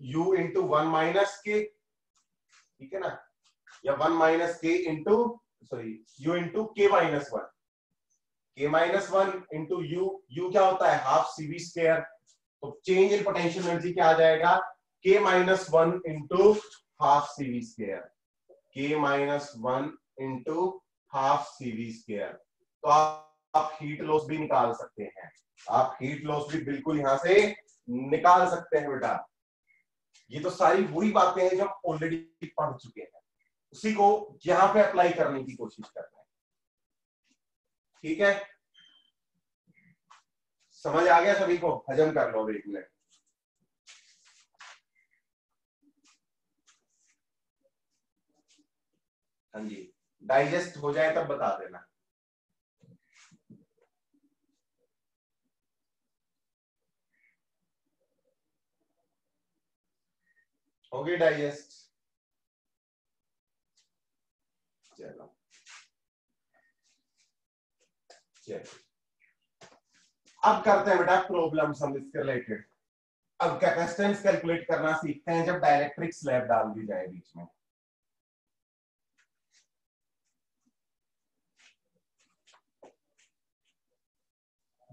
यू इंटू वन माइनस के ठीक है ना? या one minus K into sorry U into K minus one K minus one into U U क्या होता है? हाफ़ सीवी स्केयर तो चेंज इन पोटेंशियल एनर्जी क्या आ जाएगा? K minus one into half CV square K minus one into half CV square तो आप, आप हीट लॉस भी निकाल सकते हैं। आप हीट लॉस भी बिल्कुल यहाँ से निकाल सकते हैं बेटा। ये तो सारी वही बातें हैं जो हम ऑलरेडी पढ़ चुके हैं। उसी को यहाँ पे अप्लाई करने की कोशिश कर रहे हैं। ठीक है? समझ आ गया सभी को? हजम कर लो एक मिनट। हाँ जी। डाइजेस्ट हो जाए तब बता देना। हो गई डाइजेस्ट। चलो। चलो। अब करते हैं बेटा प्रॉब्लम हम इसके रिलेटेड अब कैपेसिटेंस कैलकुलेट करना सीखते हैं जब डायरेक्ट्रिक स्लैब डाल दी जाए बीच में।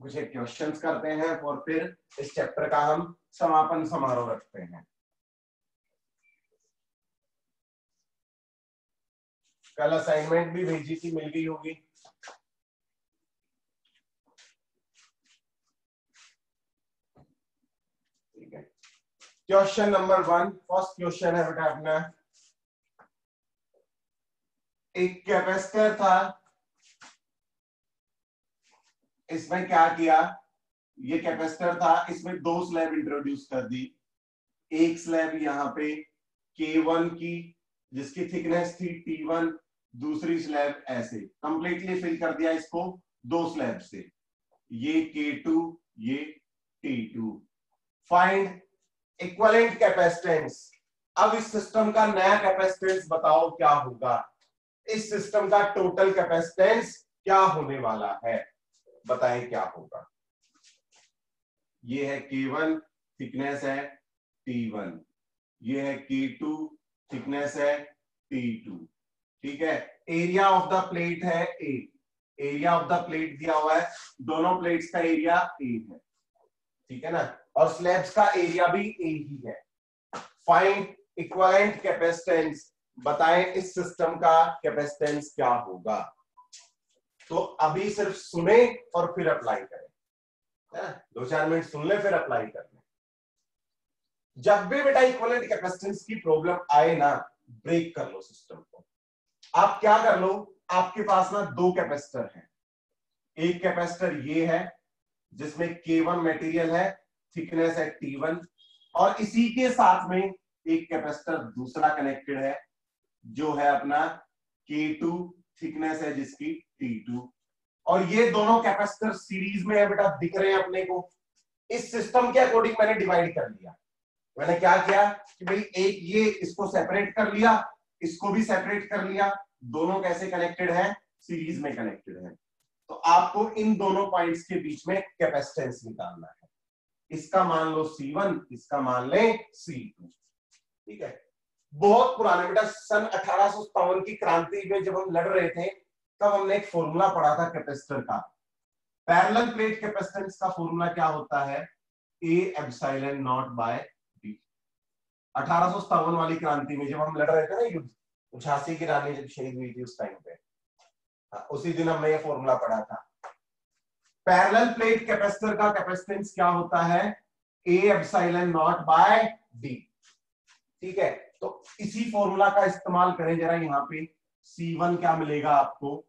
कुछ एक क्वेश्चंस करते हैं और फिर इस चैप्टर का हम समापन समारोह रखते हैं। कल असाइनमेंट भी भेजी थी मिल गई होगी। ठीक है। Question number one first question है बेटा अपना। एक कैपेसिटर था। इसमें क्या किया? ये कैपेसिटर था, इसमें दो स्लैब इंट्रोड्यूस कर दी। एक स्लैब यहाँ पे के वन की, जिसकी थिकनेस थी टी वन दूसरी स्लैब ऐसे। कंप्लीटली फिल कर दिया इसको दो स्लैब से। ये के टू ये T two find equivalent capacitance अब इस सिस्टम का नया कैपेसिटेंस बताओ क्या होगा। इस सिस्टम का टोटल कैपेसिटेंस क्या होने वाला है? बताएँ क्या होगा। ये है के वन थिकनेस है टी वन ये है के टू थिकनेस है टी टू ठीक है? एरिया ऑफ़ द प्लेट है A area of the plate दिया हुआ है। दोनों प्लेट्स का एरिया ए है। ठीक है ना? और स्लैब्स का एरिया भी ए ही है। फाइंड इक्वलेंट कैपेसिटेंस बताएँ इस सिस्टम का कैपेसिटेंस क्या होगा। तो अभी सिर्फ़ सुने और फिर अप्लाई करें। दो चार मिनट सुन ले फिर अप्लाई कर ले जब भी बेटा इक्वलेंट कैपेसिटेंस की प्रॉब्लम आए ना ब्रेक कर लो सिस्टम को। आप क्या कर लो? आपके पास ना दो कैपेसिटर हैं। एक कैपेसिटर ये है, जिसमें के वन मेटीरियल है थिकनेस है टी वन और इसी के साथ में एक कैपेसिटर दूसरा कनेक्टेड है, जो है अपना के टू थिकनेस है जिसकी टी टू और ये दोनों कैपेसिटर सीरीज़ में है बेटा, दिख रहे हैं अपने को। इस सिस्टम के अकॉर्डिंग मैंने डिवाइड कर लिया। मैंने क्या किया कि भाई, एक ये इसको सेपरेट कर लिया, इसको भी सेपरेट कर लिया। दोनों कैसे कनेक्टेड है? सीरीज़ में कनेक्टेड है। तो आपको इन दोनों पॉइंट्स के बीच में कैपेसिटेंस निकालना है। इसका मान लो C1 इसका मान ले C2 ठीक है? बहुत पुराने, बेटा, सन अठारह की क्रांति में जब हम लड़ रहे थे तब हमने एक फॉर्मूला पढ़ा था कैपेसिटर का। पैरेलल प्लेट कैपेसिटेंस का फॉर्मूला क्या होता है? A epsilon naught by B अठारह वाली क्रांति में जब हम लड़ रहे थे ना युद्ध झांसी की रानी जब शहीद हुई थी उस टाइम पे। हाँ, उसी दिन हमने ये फॉर्मूला पढ़ा था। पैरेलल प्लेट कैपेसिटर का कैपेसिटेंस क्या होता है? A epsilon naught by D ठीक है तो इसी फॉर्मूला का इस्तेमाल करें जरा यहाँ पे। C1 क्या मिलेगा आपको?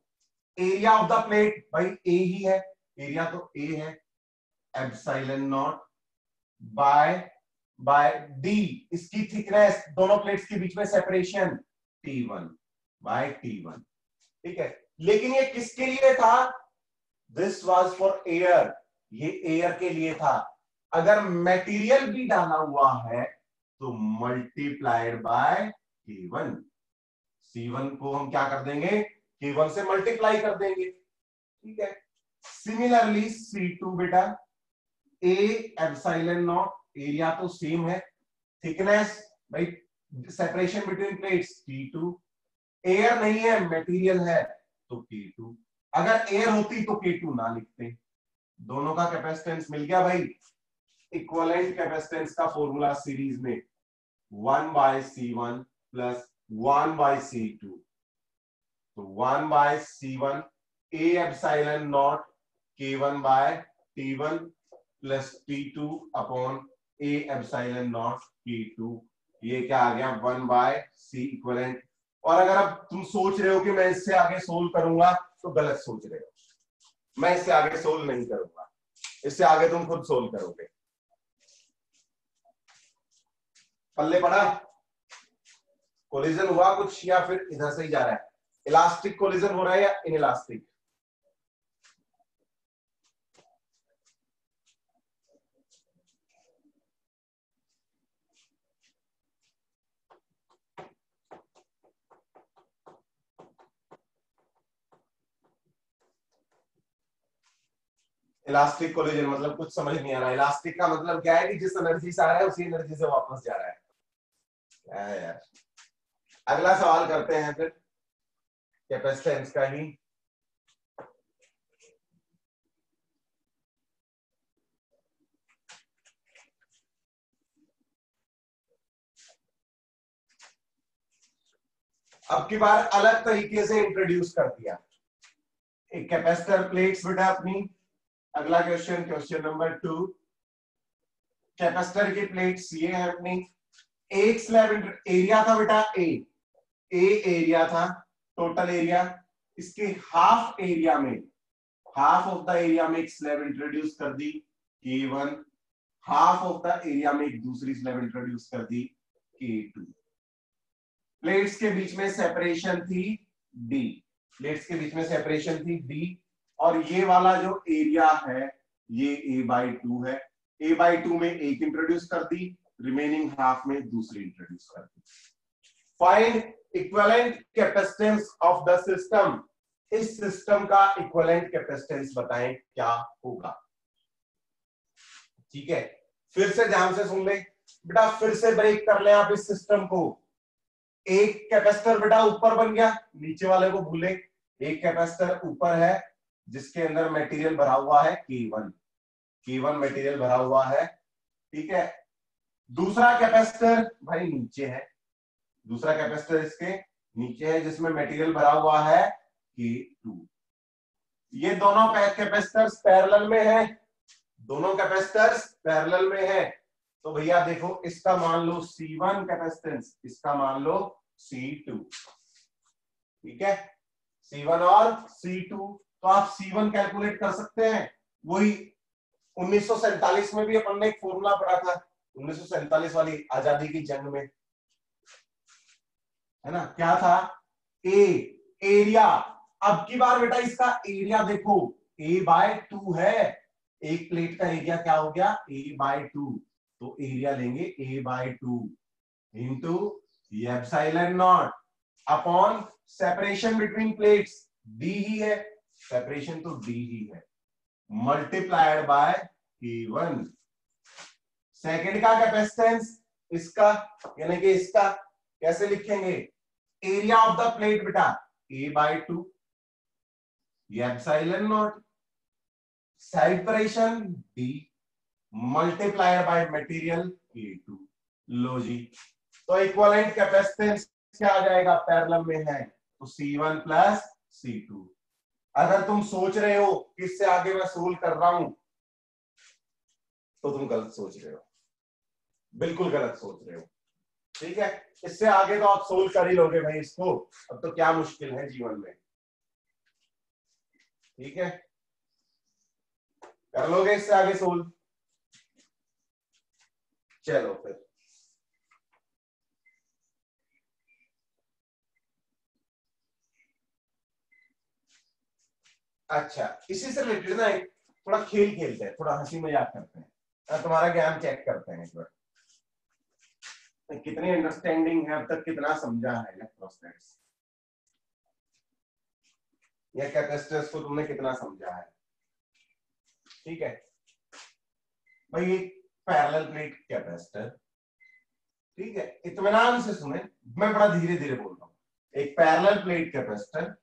एरिया ऑफ़ द प्लेट भाई ए ही है। एरिया तो ए है। Epsilon naught by by D इसकी थिकनेस दोनों प्लेट्स के बीच में सेपरेशन T1 बाय T1 ठीक है? लेकिन ये किसके लिए था? दिस वॉज़ फॉर एयर ये एयर के लिए था। अगर मेटीरियल भी डाला हुआ है तो multiplied by T one C one को हम क्या कर देंगे? के वन से मल्टीप्लाई कर देंगे। ठीक है? सिमिलरली सी टू बेटा ए एप्साइलन नॉट एरिया तो सेम है। थिकनेस भाई separation between plates T two air नहीं है मटेरियल है तो के टू अगर एयर होती तो के टू ना लिखते। दोनों का कैपेसिटेंस मिल गया भाई। इक्वलेंट कैपेसिटेंस का फॉर्मूला सीरीज़ में। One by C one plus one by C two तो one by C one A epsilon naught K one by T one plus T two upon A epsilon naught K two ये क्या आ गया? वन बाय सी इक्वलेंट और अगर अब तुम सोच रहे हो कि मैं इससे आगे सोल्व करूँगा तो गलत सोच रहे हो। मैं इससे आगे सोल्व नहीं करूँगा। इससे आगे तुम खुद सोल्व करोगे। पल्ले पड़ा? कोलिजन हुआ कुछ या फिर इधर से ही जा रहा है? इलास्टिक कोलिजन हो रहा है या इन इलास्टिक इलास्टिक कोलिजन मतलब कुछ समझ नहीं आ रहा। इलास्टिक का मतलब क्या है कि जिस एनर्जी से आ रहा है, उसी एनर्जी से वापस जा रहा है। क्या है यार? अगला सवाल करते हैं फिर। कैपेसिटेंस का ही। अब की बार अलग तरीके से इंट्रोड्यूस कर दिया। एक कैपेसिटर प्लेट्स बेटा अपनी। अगला question question number two capacitor की प्लेट्स ये है अपनी। एक स्लैब एरिया था बेटा ए ए एरिया था टोटल एरिया इसके हाफ़ एरिया में हाफ़ ऑफ़ द एरिया में एक स्लैब इंट्रोड्यूस कर दी K one half of the area में एक दूसरी स्लैब इंट्रोड्यूस कर दी के टू प्लेट्स के बीच में सेपरेशन थी डी प्लेट्स के बीच में सेपरेशन थी डी और ये वाला जो एरिया है, ये ए बाई टू है. ए बाई टू में एक इंट्रोड्यूस कर दी रिमेनिंग हाफ़ में दूसरी इंट्रोड्यूस कर दी. Find equivalent capacitance of the system इस सिस्टम का इक्वलेंट कैपेसिटेंस बताएँ क्या होगा? ठीक है? फिर से ध्यान से सुन ले। बेटा, फिर से ब्रेक कर ले आप इस सिस्टम को। एक कैपेसिटर बेटा ऊपर बन गया, नीचे वाले को भूले। एक कैपेसिटर ऊपर है, जिसके अंदर मटेरियल भरा हुआ है के वन के वन मटेरियल भरा हुआ है, ठीक है? दूसरा कैपेसिटर भाई नीचे है। दूसरा कैपेसिटर इसके, नीचे है जिसमें मटेरियल भरा हुआ है के टू ये दोनों कैपेसिटर्स पैरेलल में है। दोनों कैपेसिटर्स पैरेलल में है। तो भैया देखो, इसका मान लो C1 कैपेसिटेंस इसका मान लो C2 ठीक है? C1 और C2 तो आप C1 कैलकुलेट कर सकते हैं। वही उन्नीस में भी अपन ने एक फॉर्मूला पढ़ा था, उन्नीस वाली आज़ादी की जंग में। है ना? क्या था? ए एरिया अब की बार बेटा इसका एरिया देखो। ए बाय टू है। एक प्लेट का एरिया क्या हो गया? ए बाय टू तो एरिया लेंगे A by two into naught upon separation between plates D ही है। सेपरेशन तो डी ही है। Multiplied by A one second का कैपेसिटेंस इसका, यानी कि इसका, कैसे लिखेंगे? एरिया ऑफ़ द प्लेट बेटा. A by two epsilon naught separation D multiplier by material A two लो जी. तो इक्वलेंट कैपेसिटेंस क्या आ जाएगा? पैरेलल में है. तो C1 प्लस C2 अगर तुम सोच रहे हो, किससे आगे मैं सोल्व कर रहा हूँ? तो तुम गलत सोच रहे हो. बिल्कुल गलत सोच रहे हो. ठीक है? इससे आगे तो आप सोल्व कर ही लोगे भाई इसको। अब तो क्या मुश्किल है जीवन में। ठीक है? कर लोगे इससे आगे सोल्व चलो फिर। अच्छा इसी से रिलेटेड ना थोड़ा खेल खेलते हैं, थोड़ा हँसी मज़ाक करते हैं। तुम्हारा ज्ञान चेक करते हैं एक बार। कितनी अंडरस्टैंडिंग है, अब तक कितना समझा है इलेक्ट्रोस्टैटिक्स या कैपेसिटर्स को तुमने कितना समझा है? ठीक है? भाई एक पैरेलल प्लेट कैपेसिटर ठीक है? इतमान से सुने, मैं बड़ा धीरे धीरे बोल रहा हूँ। एक पैरेलल प्लेट कैपेसिटर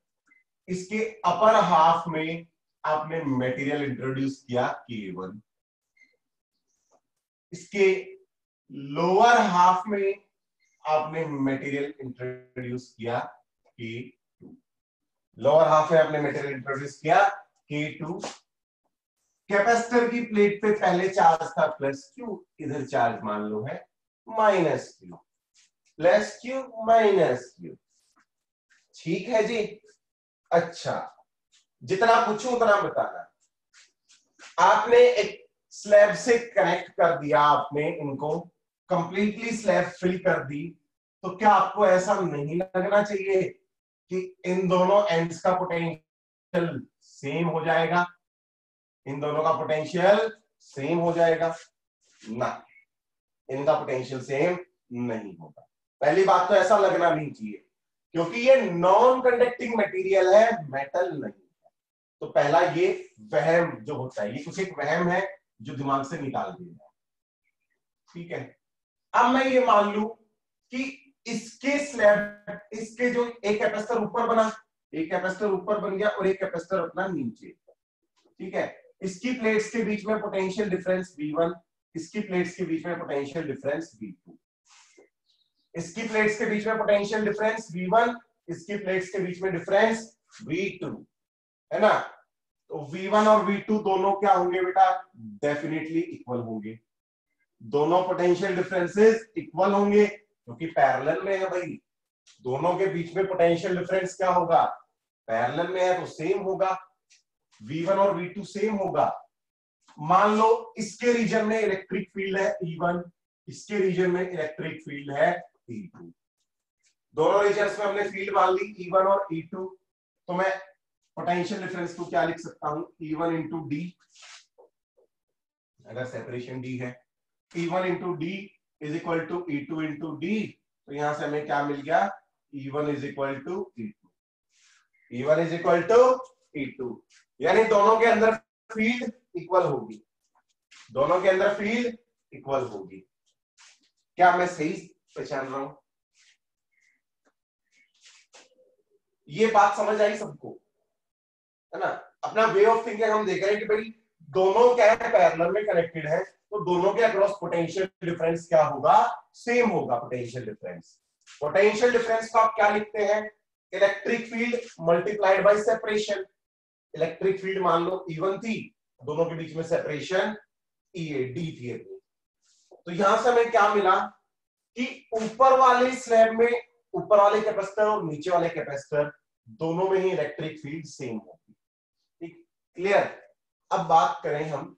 इसके अपर हाफ़ में आपने मटेरियल इंट्रोड्यूस किया के वन इसके लोअर हाफ़ में आपने मटेरियल इंट्रोड्यूस किया के टू लोअर हाफ़ में आपने मटेरियल इंट्रोड्यूस किया के टू कैपेसिटर की प्लेट पे पहले चार्ज था प्लस क्यू इधर चार्ज मान लो है minus Q plus Q minus Q ठीक है जी? अच्छा। जितना पूछू उतना बताना। आपने एक स्लैब से कनेक्ट कर दिया आपने इनको। कंप्लीटली स्लैब फिल कर दी तो क्या आपको ऐसा नहीं लगना चाहिए कि इन दोनों एंड्स का पोटेंशियल सेम हो जाएगा? इन दोनों का पोटेंशियल सेम हो जाएगा? ना। इनका पोटेंशियल सेम नहीं होगा। पहली बात तो ऐसा लगना नहीं चाहिए, क्योंकि ये नॉन कंडक्टिंग मटेरियल है मेटल नहीं है। तो पहला ये वहम जो होता है, ये कुछ एक वहम है जो दिमाग से निकाल दिया ठीक है? अब मैं ये मान लू कि इसके स्लैब इसके जो एक कैपेसिटर ऊपर बना, एक कैपेसिटर ऊपर बन गया और एक कैपेसिटर अपना नीचे। ठीक है? इसकी प्लेट्स के बीच में पोटेंशियल डिफरेंस V1 इसकी प्लेट्स के बीच में पोटेंशियल डिफरेंस V2 इसकी प्लेट्स के बीच में पोटेंशियल डिफरेंस V1 इसकी प्लेट्स के बीच में डिफरेंस V2 है ना? तो V1 और V2 दोनों क्या होंगे बेटा? डेफिनेटली इक्वल होंगे। दोनों पोटेंशियल डिफरेंसेस इक्वल होंगे, क्योंकि पैरेलल में है भाई। दोनों के बीच में पोटेंशियल डिफरेंस क्या होगा? पैरेलल में है तो सेम होगा। V1 और V2 सेम होगा। मान लो इसके रीजन में इलेक्ट्रिक फ़ील्ड है ई वन इसके रीजन में इलेक्ट्रिक फ़ील्ड है ई टू दोनों रीजन में हमने फ़ील्ड मान ली ई वन और ई टू तो मैं पोटेंशियल डिफरेंस को क्या लिख सकता हूँ? ई वन इंटू डी अगर सेपरेशन डी है। E one into D is equal to E two into D तो यहाँ से हमें क्या मिल गया? E one is equal to E two E one is equal to E two यानी दोनों के अंदर फ़ील्ड इक्वल होगी। दोनों के अंदर फ़ील्ड इक्वल होगी। क्या मैं सही पहचान रहा हूँ? ये बात समझ आई सबको? है ना? अपना वे ऑफ़ थिंकिंग हम देख रहे हैं कि भाई दोनों क्या है? पैरेलल में कनेक्टेड है। तो दोनों के अक्रॉस पोटेंशियल डिफरेंस क्या होगा? सेम होगा पोटेंशियल डिफरेंस पोटेंशियल डिफरेंस को आप क्या लिखते हैं? Electric field multiplied by separation electric field मान लो इवन थी, दोनों के बीच में सेपरेशन ई ए डी थी तो यहाँ से हमें क्या मिला? कि ऊपर वाले स्लैब में, ऊपर वाले कैपेसिटर और नीचे वाले कैपेसिटर दोनों में ही इलेक्ट्रिक फ़ील्ड सेम होगी। ठीक? क्लियर अब बात करें हम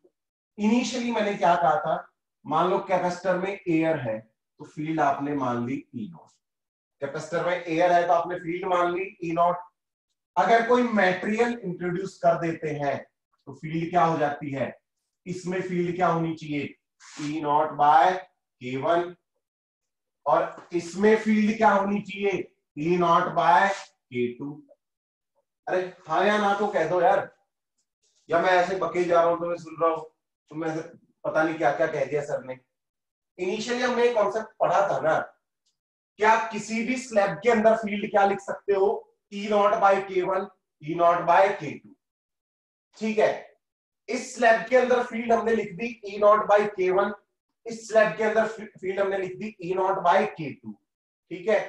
इनिशियली मैंने क्या कहा था, मान लो कैपेसिटर में एयर है तो फ़ील्ड आपने मान ली ई नॉट कैपेसिटर में एयर है तो आपने फ़ील्ड मान ली ई नॉट अगर कोई मेटेरियल इंट्रोड्यूस कर देते हैं तो फ़ील्ड क्या हो जाती है? इसमें फ़ील्ड क्या होनी चाहिए? E naught by K one और इसमें फ़ील्ड क्या होनी चाहिए? E naught by K two अरे हाँ या ना तो कह दो यार। या मैं ऐसे बके जा रहा हूँ तो मैं सुन रहा हूँ। तो मैं पता नहीं क्या क्या कह दिया सर ने। इनिशियली हमने कॉन्सेप्ट पढ़ा था ना, क्या किसी भी स्लैब के अंदर फ़ील्ड क्या लिख सकते हो? E naught by K one E naught by K two ठीक है? इस स्लैब के अंदर फ़ील्ड हमने लिख दी E naught by K one इस स्लैब के अंदर फ़ील्ड हमने लिख दी E naught by K two ठीक है?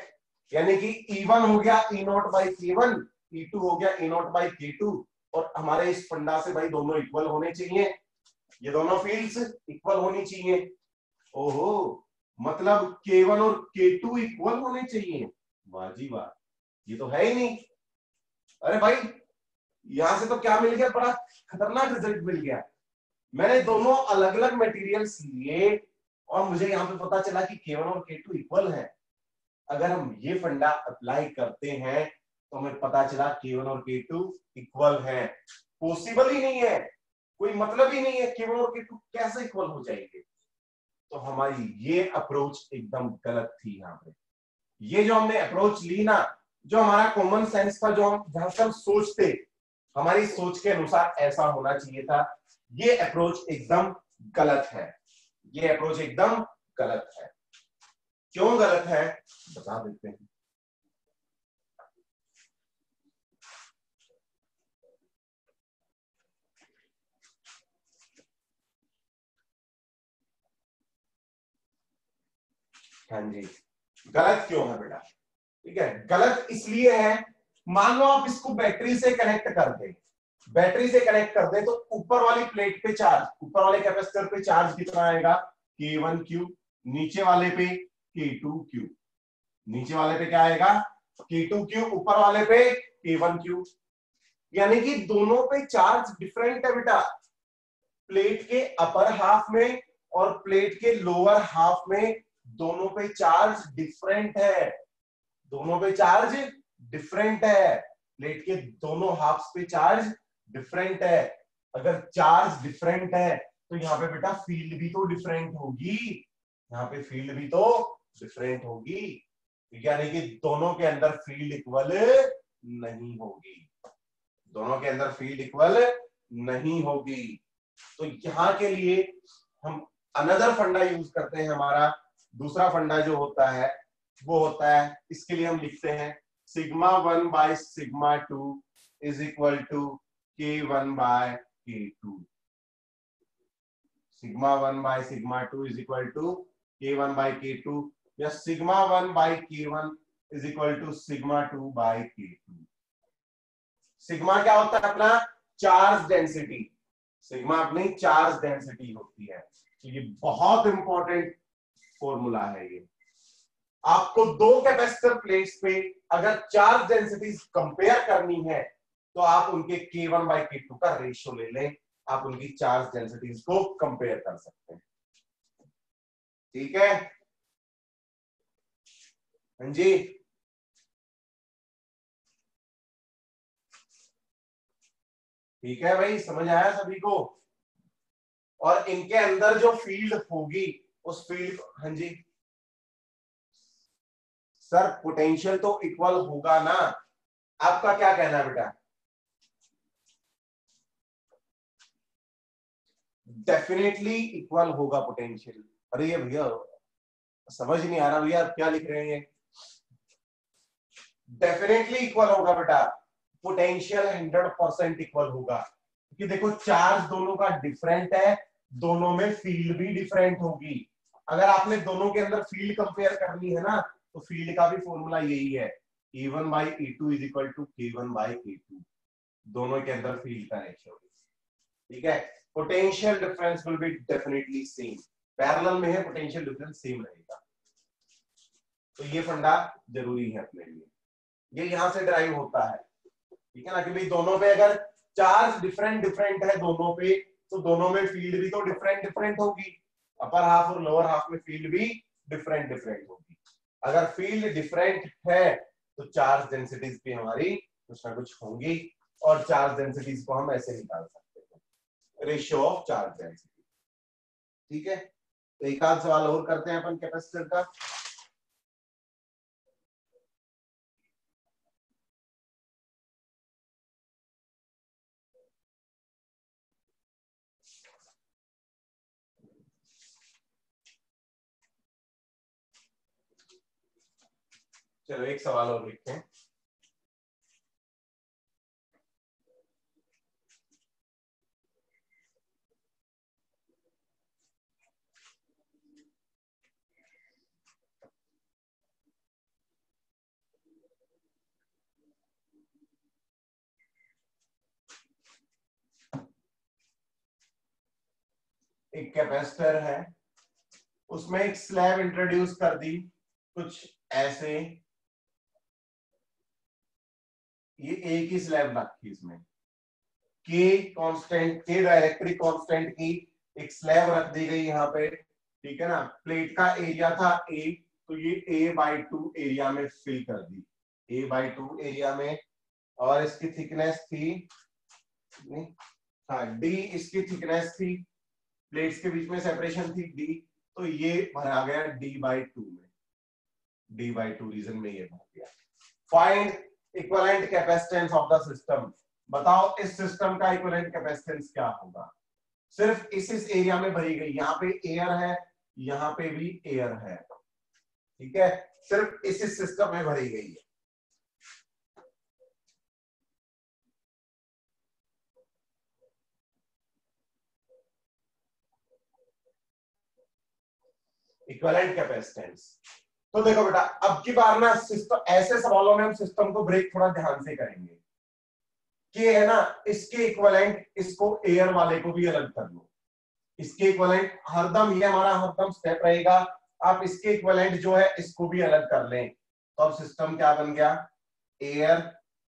यानी कि ई e वन हो गया E naught by K one E two हो गया E naught by K two और हमारे इस फंडा से भाई दोनों इक्वल होने चाहिए। ये दोनों फील्ड्स इक्वल होनी चाहिए। ओहो मतलब के वन और के टू इक्वल होने चाहिए। वाह वाह, ये तो है ही नहीं। अरे भाई, यहाँ से तो क्या मिल गया? बड़ा खतरनाक रिज़ल्ट मिल गया। मैंने दोनों अलग अलग मटेरियल्स लिए और मुझे यहाँ पे पता चला कि के वन और के टू इक्वल है। अगर हम ये फंडा अप्लाई करते हैं तो हमें पता चला के वन और के टू इक्वल है। पॉसिबल ही नहीं है। कोई मतलब ही नहीं है के और के कैसे इक्वल हो जाएँगे। तो हमारी ये अप्रोच एकदम गलत थी यहाँ पे। ये जो हमने अप्रोच ली ना, जो हमारा कॉमन सेंस था, जो हम जहाँ से हम सोचते, हमारी सोच के अनुसार ऐसा होना चाहिए था, ये अप्रोच एकदम गलत है। ये अप्रोच एकदम गलत है। क्यों गलत है? बता देते हैं। हाँ जी। गलत क्यों है बेटा? ठीक है, गलत इसलिए है, मान लो आप इसको बैटरी से कनेक्ट कर दे। बैटरी से कनेक्ट कर दे तो ऊपर वाली प्लेट पे चार्ज ऊपर वाले कैपेसिटर पे चार्ज कितना आएगा? के वन क्यू नीचे वाले पे के टू क्यू नीचे वाले पे क्या आएगा? के टू क्यू ऊपर वाले पे के वन क्यू यानी कि दोनों पे चार्ज डिफरेंट है बेटा। प्लेट के अपर हाफ़ में और प्लेट के लोअर हाफ़ में दोनों पे चार्ज डिफरेंट है। दोनों पे चार्ज डिफरेंट है। प्लेट के दोनों हाफ़ पे चार्ज डिफरेंट है। अगर चार्ज डिफरेंट है तो यहाँ पे बेटा फ़ील्ड भी तो डिफरेंट होगी। यहाँ पे फ़ील्ड भी तो डिफरेंट होगी। यानी कि दोनों के अंदर फ़ील्ड इक्वल नहीं होगी। दोनों के अंदर फ़ील्ड इक्वल नहीं होगी। तो यहाँ के लिए हम अनदर फंडा यूज़ करते हैं हमारा। दूसरा फंडा जो होता है, वो होता है, इसके लिए हम लिखते हैं, sigma one by sigma two is equal to K one by K two. Sigma one by sigma two is equal to K one by K two, या sigma one by K one is equal to sigma two by K two. Sigma क्या होता है अपना? Charge density. सिग्मा अपनी चार्ज डेंसिटी होती है। तो ये बहुत इंपॉर्टेंट फॉर्मूला है ये। आपको दो कैपेसिटर प्लेट्स पे अगर चार्ज डेंसिटी कंपेयर करनी है तो आप उनके K one by K two का रेशियो ले लें। आप उनकी चार्ज डेंसिटीज को कंपेयर कर सकते हैं। ठीक है? हाँ जी। ठीक है भाई, समझ आया सभी को? और इनके अंदर जो फ़ील्ड होगी उस फ़ील्ड हाँ जी। सर पोटेंशियल तो इक्वल होगा ना? आपका क्या कहना है बेटा? डेफिनेटली इक्वल होगा पोटेंशियल अरे ये भैया, समझ नहीं आ रहा भैया, आप क्या लिख रहे हैं? डेफिनेटली इक्वल होगा बेटा। पोटेंशियल हंड्रेड परसेंट इक्वल होगा। क्योंकि देखो चार्ज दोनों का डिफरेंट है, दोनों में फ़ील्ड भी डिफरेंट होगी। अगर आपने दोनों के अंदर फ़ील्ड कंपेयर करनी है ना तो फ़ील्ड का भी फॉर्मूला यही है। E1 one by E two is equal to K one by K two दोनों के अंदर फ़ील्ड का रेशियो ठीक है? Potential difference will be definitely same parallel में है पोटेंशियल डिफरेंस सेम रहेगा। तो ये फंडा ज़रूरी है अपने लिए। ये यहाँ से ड्राइव होता है। ठीक है ना? कि भाई दोनों पे अगर चार्ज डिफरेंट डिफरेंट है दोनों पे तो दोनों में फ़ील्ड भी तो डिफरेंट डिफरेंट होगी। अपर हाफ़ और लोअर हाफ़ में फ़ील्ड भी डिफरेंट डिफरेंट होगी। अगर फ़ील्ड डिफरेंट है तो चार्ज डेंसिटीज भी हमारी कुछ ना कुछ होंगी और चार्ज डेंसिटीज को हम ऐसे निकाल सकते हैं। रेशियो ऑफ़ चार्ज डेंसिटी ठीक है? तो एक आध सवाल और करते हैं अपन कैपेसिटर का। चलो, एक सवाल और लिखते हैं। एक कैपेसिटर है, उसमें एक स्लैब इंट्रोड्यूस कर दी, कुछ ऐसे ये एक ही स्लैब रखी इसमें। के कांस्टेंट के डायरेक्टरी कांस्टेंट की एक स्लैब रख दी गई यहाँ पे, ठीक है ना? प्लेट का एरिया था ए तो ये ए बाई टू एरिया में फिल कर दी। ए बाई टू एरिया में, और इसकी थिकनेस थी हाँ डी इसकी थिकनेस थी प्लेट्स के बीच में सेपरेशन थी डी तो ये भरा गया डी बाई टू में। डी बाई टू रीजन में ये भर गया। Find equivalent capacitance of the system बताओ, इस सिस्टम का इक्वलेंट कैपेसिटेंस क्या होगा? सिर्फ़ इस इस एरिया में भरी गई। यहाँ पे एयर है, यहाँ पे भी एयर है। ठीक है? सिर्फ़ इस इस सिस्टम में भरी गई है। इक्वलेंट कैपेसिटेंस तो देखो बेटा, अब की बार ना सिस्टम ऐसे सवालों में हम सिस्टम को ब्रेक थोड़ा ध्यान से करेंगे कि है ना, इसके इक्वलेंट इसको एयर वाले को भी अलग कर लो। इसके इक्वलेंट हरदम, ये हमारा हरदम स्टेप रहेगा। आप इसके इक्वलेंट जो है, इसको भी अलग कर लें। तो अब सिस्टम क्या बन गया? एयर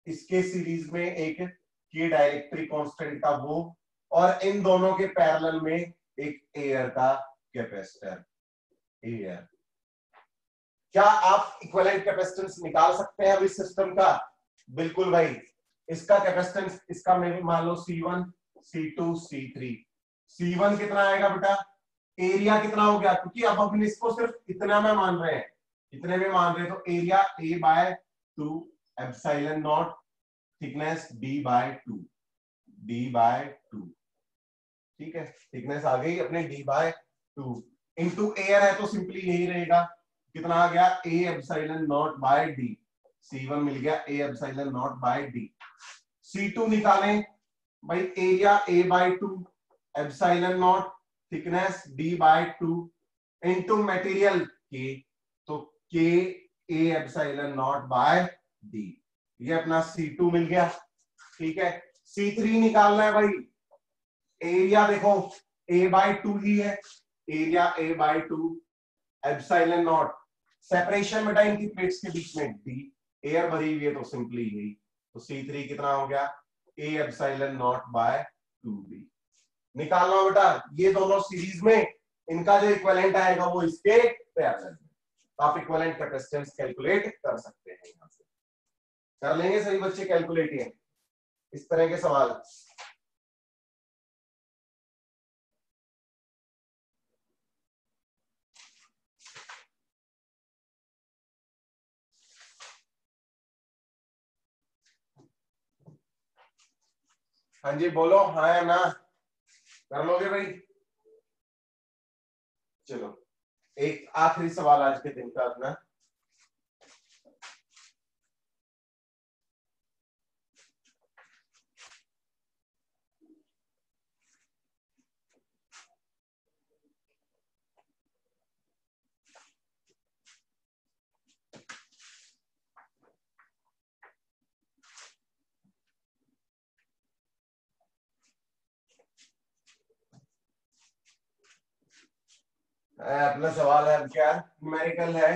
इसके सीरीज़ में एक के डायरेक्टरी कांस्टेंट का वो, और इन दोनों के पैरेलल में एक एयर का कैपेसिटर एयर क्या आप इक्वलेंट कैपेसिटेंस निकाल सकते हैं अभी सिस्टम का? बिल्कुल भाई। इसका कैपेसिटेंस इसका मैं मान लो C1 C2 C3 C1 कितना आएगा बेटा? एरिया कितना हो गया? क्योंकि अब हम इसको सिर्फ़ इतना में मान रहे हैं। इतने में मान रहे हैं तो area A by two epsilon not thickness B by two D by two ठीक है? थिकनेस आ गई अपने D by two into air है तो सिंपली यही रहेगा। कितना आ गया? A epsilon not by D C one मिल गया A epsilon not by D C two निकालें। भाई area A by two epsilon not thickness D by two into material के तो K A epsilon not by D ये अपना सी टू मिल गया। ठीक है? सी थ्री निकालना है भाई। एरिया देखो ए बाय टू ही है। Area A by two epsilon not separation बेटा इनकी प्लेट्स के बीच में डी एयर भरी हुई है तो सिंपली यही। तो सी थ्री कितना हो गया? A epsilon not by two B निकालना बेटा, ये दोनों सीरीज़ में इनका जो इक्वेलेंट आएगा वो इसके पैरेलल तो आप इक्वेलेंट कैपेसिटेंस कैलकुलेट कर सकते हैं यहाँ से। कर लेंगे सभी बच्चे कैलकुलेट ये। इस तरह के सवाल। हाँ जी, बोलो हाँ या ना? कर लोगे भाई? चलो, एक आखिरी सवाल आज के दिन का अपना। अपना सवाल है क्या? न्यूमेरिकल है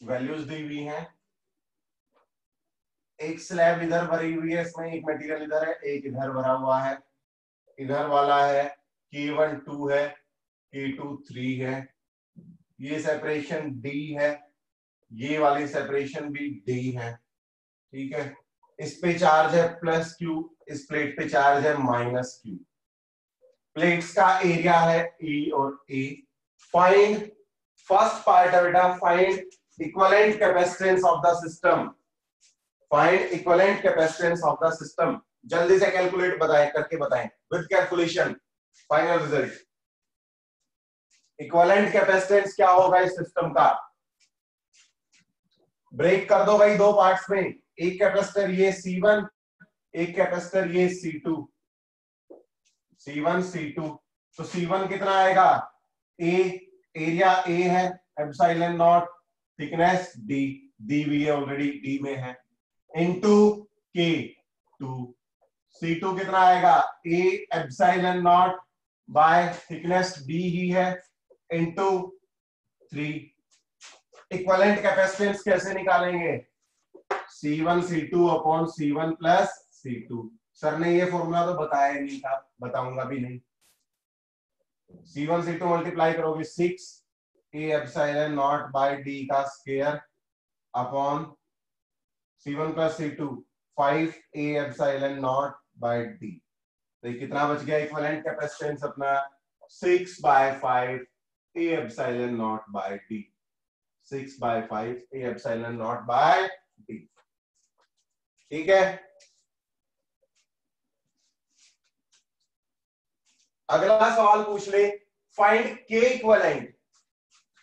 वैल्यूज़ दी हुई हैं। एक स्लैब इधर भरी हुई है, इसमें एक मटेरियल इधर है, एक इधर भरा हुआ है। इधर वाला है के वन टू है के टू थ्री है। ये सेपरेशन डी है। ये वाली सेपरेशन भी डी है। ठीक है? इस पे चार्ज है प्लस क्यू इस प्लेट पे चार्ज है माइनस क्यू प्लेट्स का एरिया है ई e और ए find, first part है बेटा find equivalent capacitance of the system. Find equivalent capacitance of the system. जल्दी से कैलकुलेट बताएँ, करके बताएँ. With calculation final result equivalent capacitance क्या होगा इस सिस्टम का? ब्रेक कर दो भाई दो पार्ट्स में. एक कैपेसिटर ये C1 एक कैपेसिटर ये C2 C1 C2 तो C1 कितना आएगा? ए एरिया ए है epsilon not thickness D D भी है ऑलरेडी डी में है. इनटू के टू सी टू कितना आएगा? A epsilon not by thickness D ही है. इनटू थ्री इक्वलेंट कैपेसिटेंस कैसे निकालेंगे? C one C two upon C one plus C two sir ने ये फॉर्मूला तो बताया नहीं था, बताऊँगा भी नहीं. C one C two multiply करोगे six A epsilon not by D का square upon C one plus C two five A epsilon not by D तो कितना बच गया इक्वलेंट कैपेसिटेंस अपना? Six by five A epsilon not by D six by five A epsilon not by D ठीक है? अगला सवाल पूछ ले। फाइंड के इक्वलेंट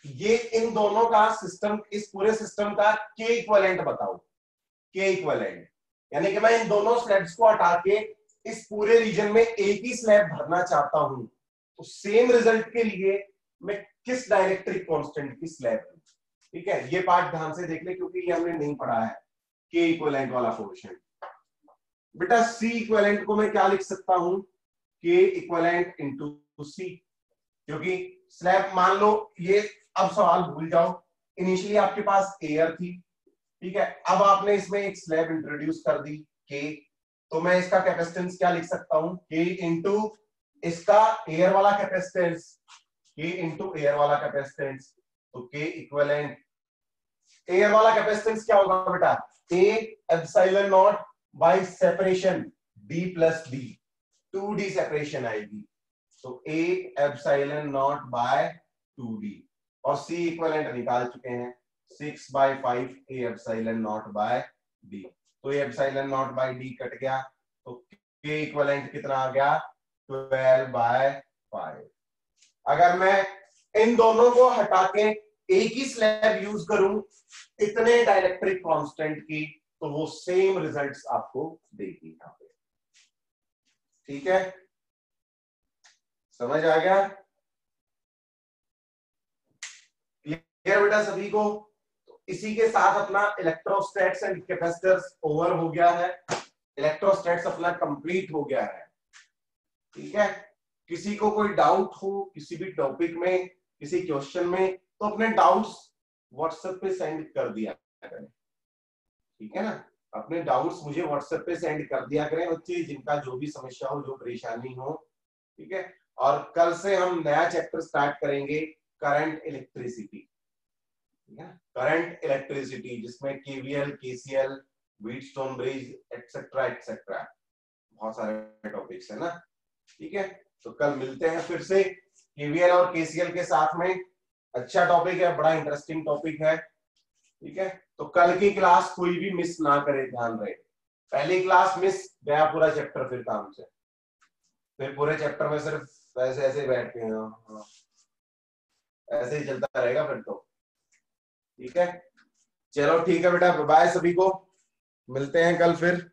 ये इन दोनों का सिस्टम इस पूरे सिस्टम का के इक्वलेंट बताओ। के इक्वलेंट यानी कि मैं इन दोनों स्लैब्स को हटा के इस पूरे रीजन में एक ही स्लैब भरना चाहता हूँ। तो सेम रिज़ल्ट के लिए मैं किस डायरेक्ट्रिक कांस्टेंट की स्लैब ठीक है? ये पार्ट ध्यान से देख ले, क्योंकि ये हमने नहीं पढ़ा है। के इक्वलेंट वाला पोर्शन बेटा सी इक्वलेंट को मैं क्या लिख सकता हूँ? के इक्वलेंट इंटू सी क्योंकि स्लैब मान लो, ये अब सवाल भूल जाओ। इनिशियली आपके पास एयर थी, ठीक है? अब आपने इसमें एक स्लैब इंट्रोड्यूस कर दी के तो मैं इसका कैपेसिटेंस क्या लिख सकता हूँ? के इंटू इसका एयर वाला कैपेसिटेंस के इंटू एयर वाला कैपेसिटेंस तो के इक्वलेंट एयर वाला कैपेसिटेंस क्या होगा बेटा? A epsilon not by separation D plus D two D separation आएगी तो A epsilon not by two D और सी इक्वलेंट निकाल चुके हैं six by five A epsilon not by D तो A epsilon not by D cut गया। तो के इक्वलेंट कितना आ गया? ट्वेल्व बाय फाइव अगर मैं इन दोनों को हटा के एक ही स्लैब यूज़ करूँ, इतने डायरेक्ट्रिक कांस्टेंट की तो वो सेम रिजल्ट्स आपको देगी। यहाँ ठीक है? समझ आ गया? क्लियर बेटा सभी को? तो इसी के साथ अपना इलेक्ट्रोस्टेट्स एंड कैपेसिटर्स ओवर हो गया है। इलेक्ट्रोस्टेट्स अपना कंप्लीट हो गया है। ठीक है? किसी को कोई डाउट हो, किसी भी टॉपिक में, किसी क्वेश्चन में तो अपने डाउट्स व्हाट्सएप पे सेंड कर दिया ठीक है ना? अपने डाउट्स मुझे व्हाट्सएप पे सेंड कर दिया करें बच्चे, जिनका जो भी समस्या हो, जो परेशानी हो, ठीक है? और कल से हम नया चैप्टर स्टार्ट करेंगे करंट इलेक्ट्रिसिटी करंट इलेक्ट्रिसिटी जिसमें KVL KCL Wheatstone bridge etcetera etcetera बहुत सारे टॉपिक्स है ना? ठीक है? तो कल मिलते हैं फिर से केवीएल और केसीएल के साथ में। अच्छा टॉपिक है, बड़ा इंटरेस्टिंग टॉपिक है, ठीक है? तो कल की क्लास कोई भी मिस ना करे, ध्यान रहे। पहली क्लास मिस गया पूरा चैप्टर फिर काम से। फिर पूरे चैप्टर में सिर्फ़ ऐसे ऐसे बैठ के हाँ। ऐसे ही चलता रहेगा फिर तो। ठीक है? चलो ठीक है बेटा बाय सभी को। मिलते हैं कल फिर।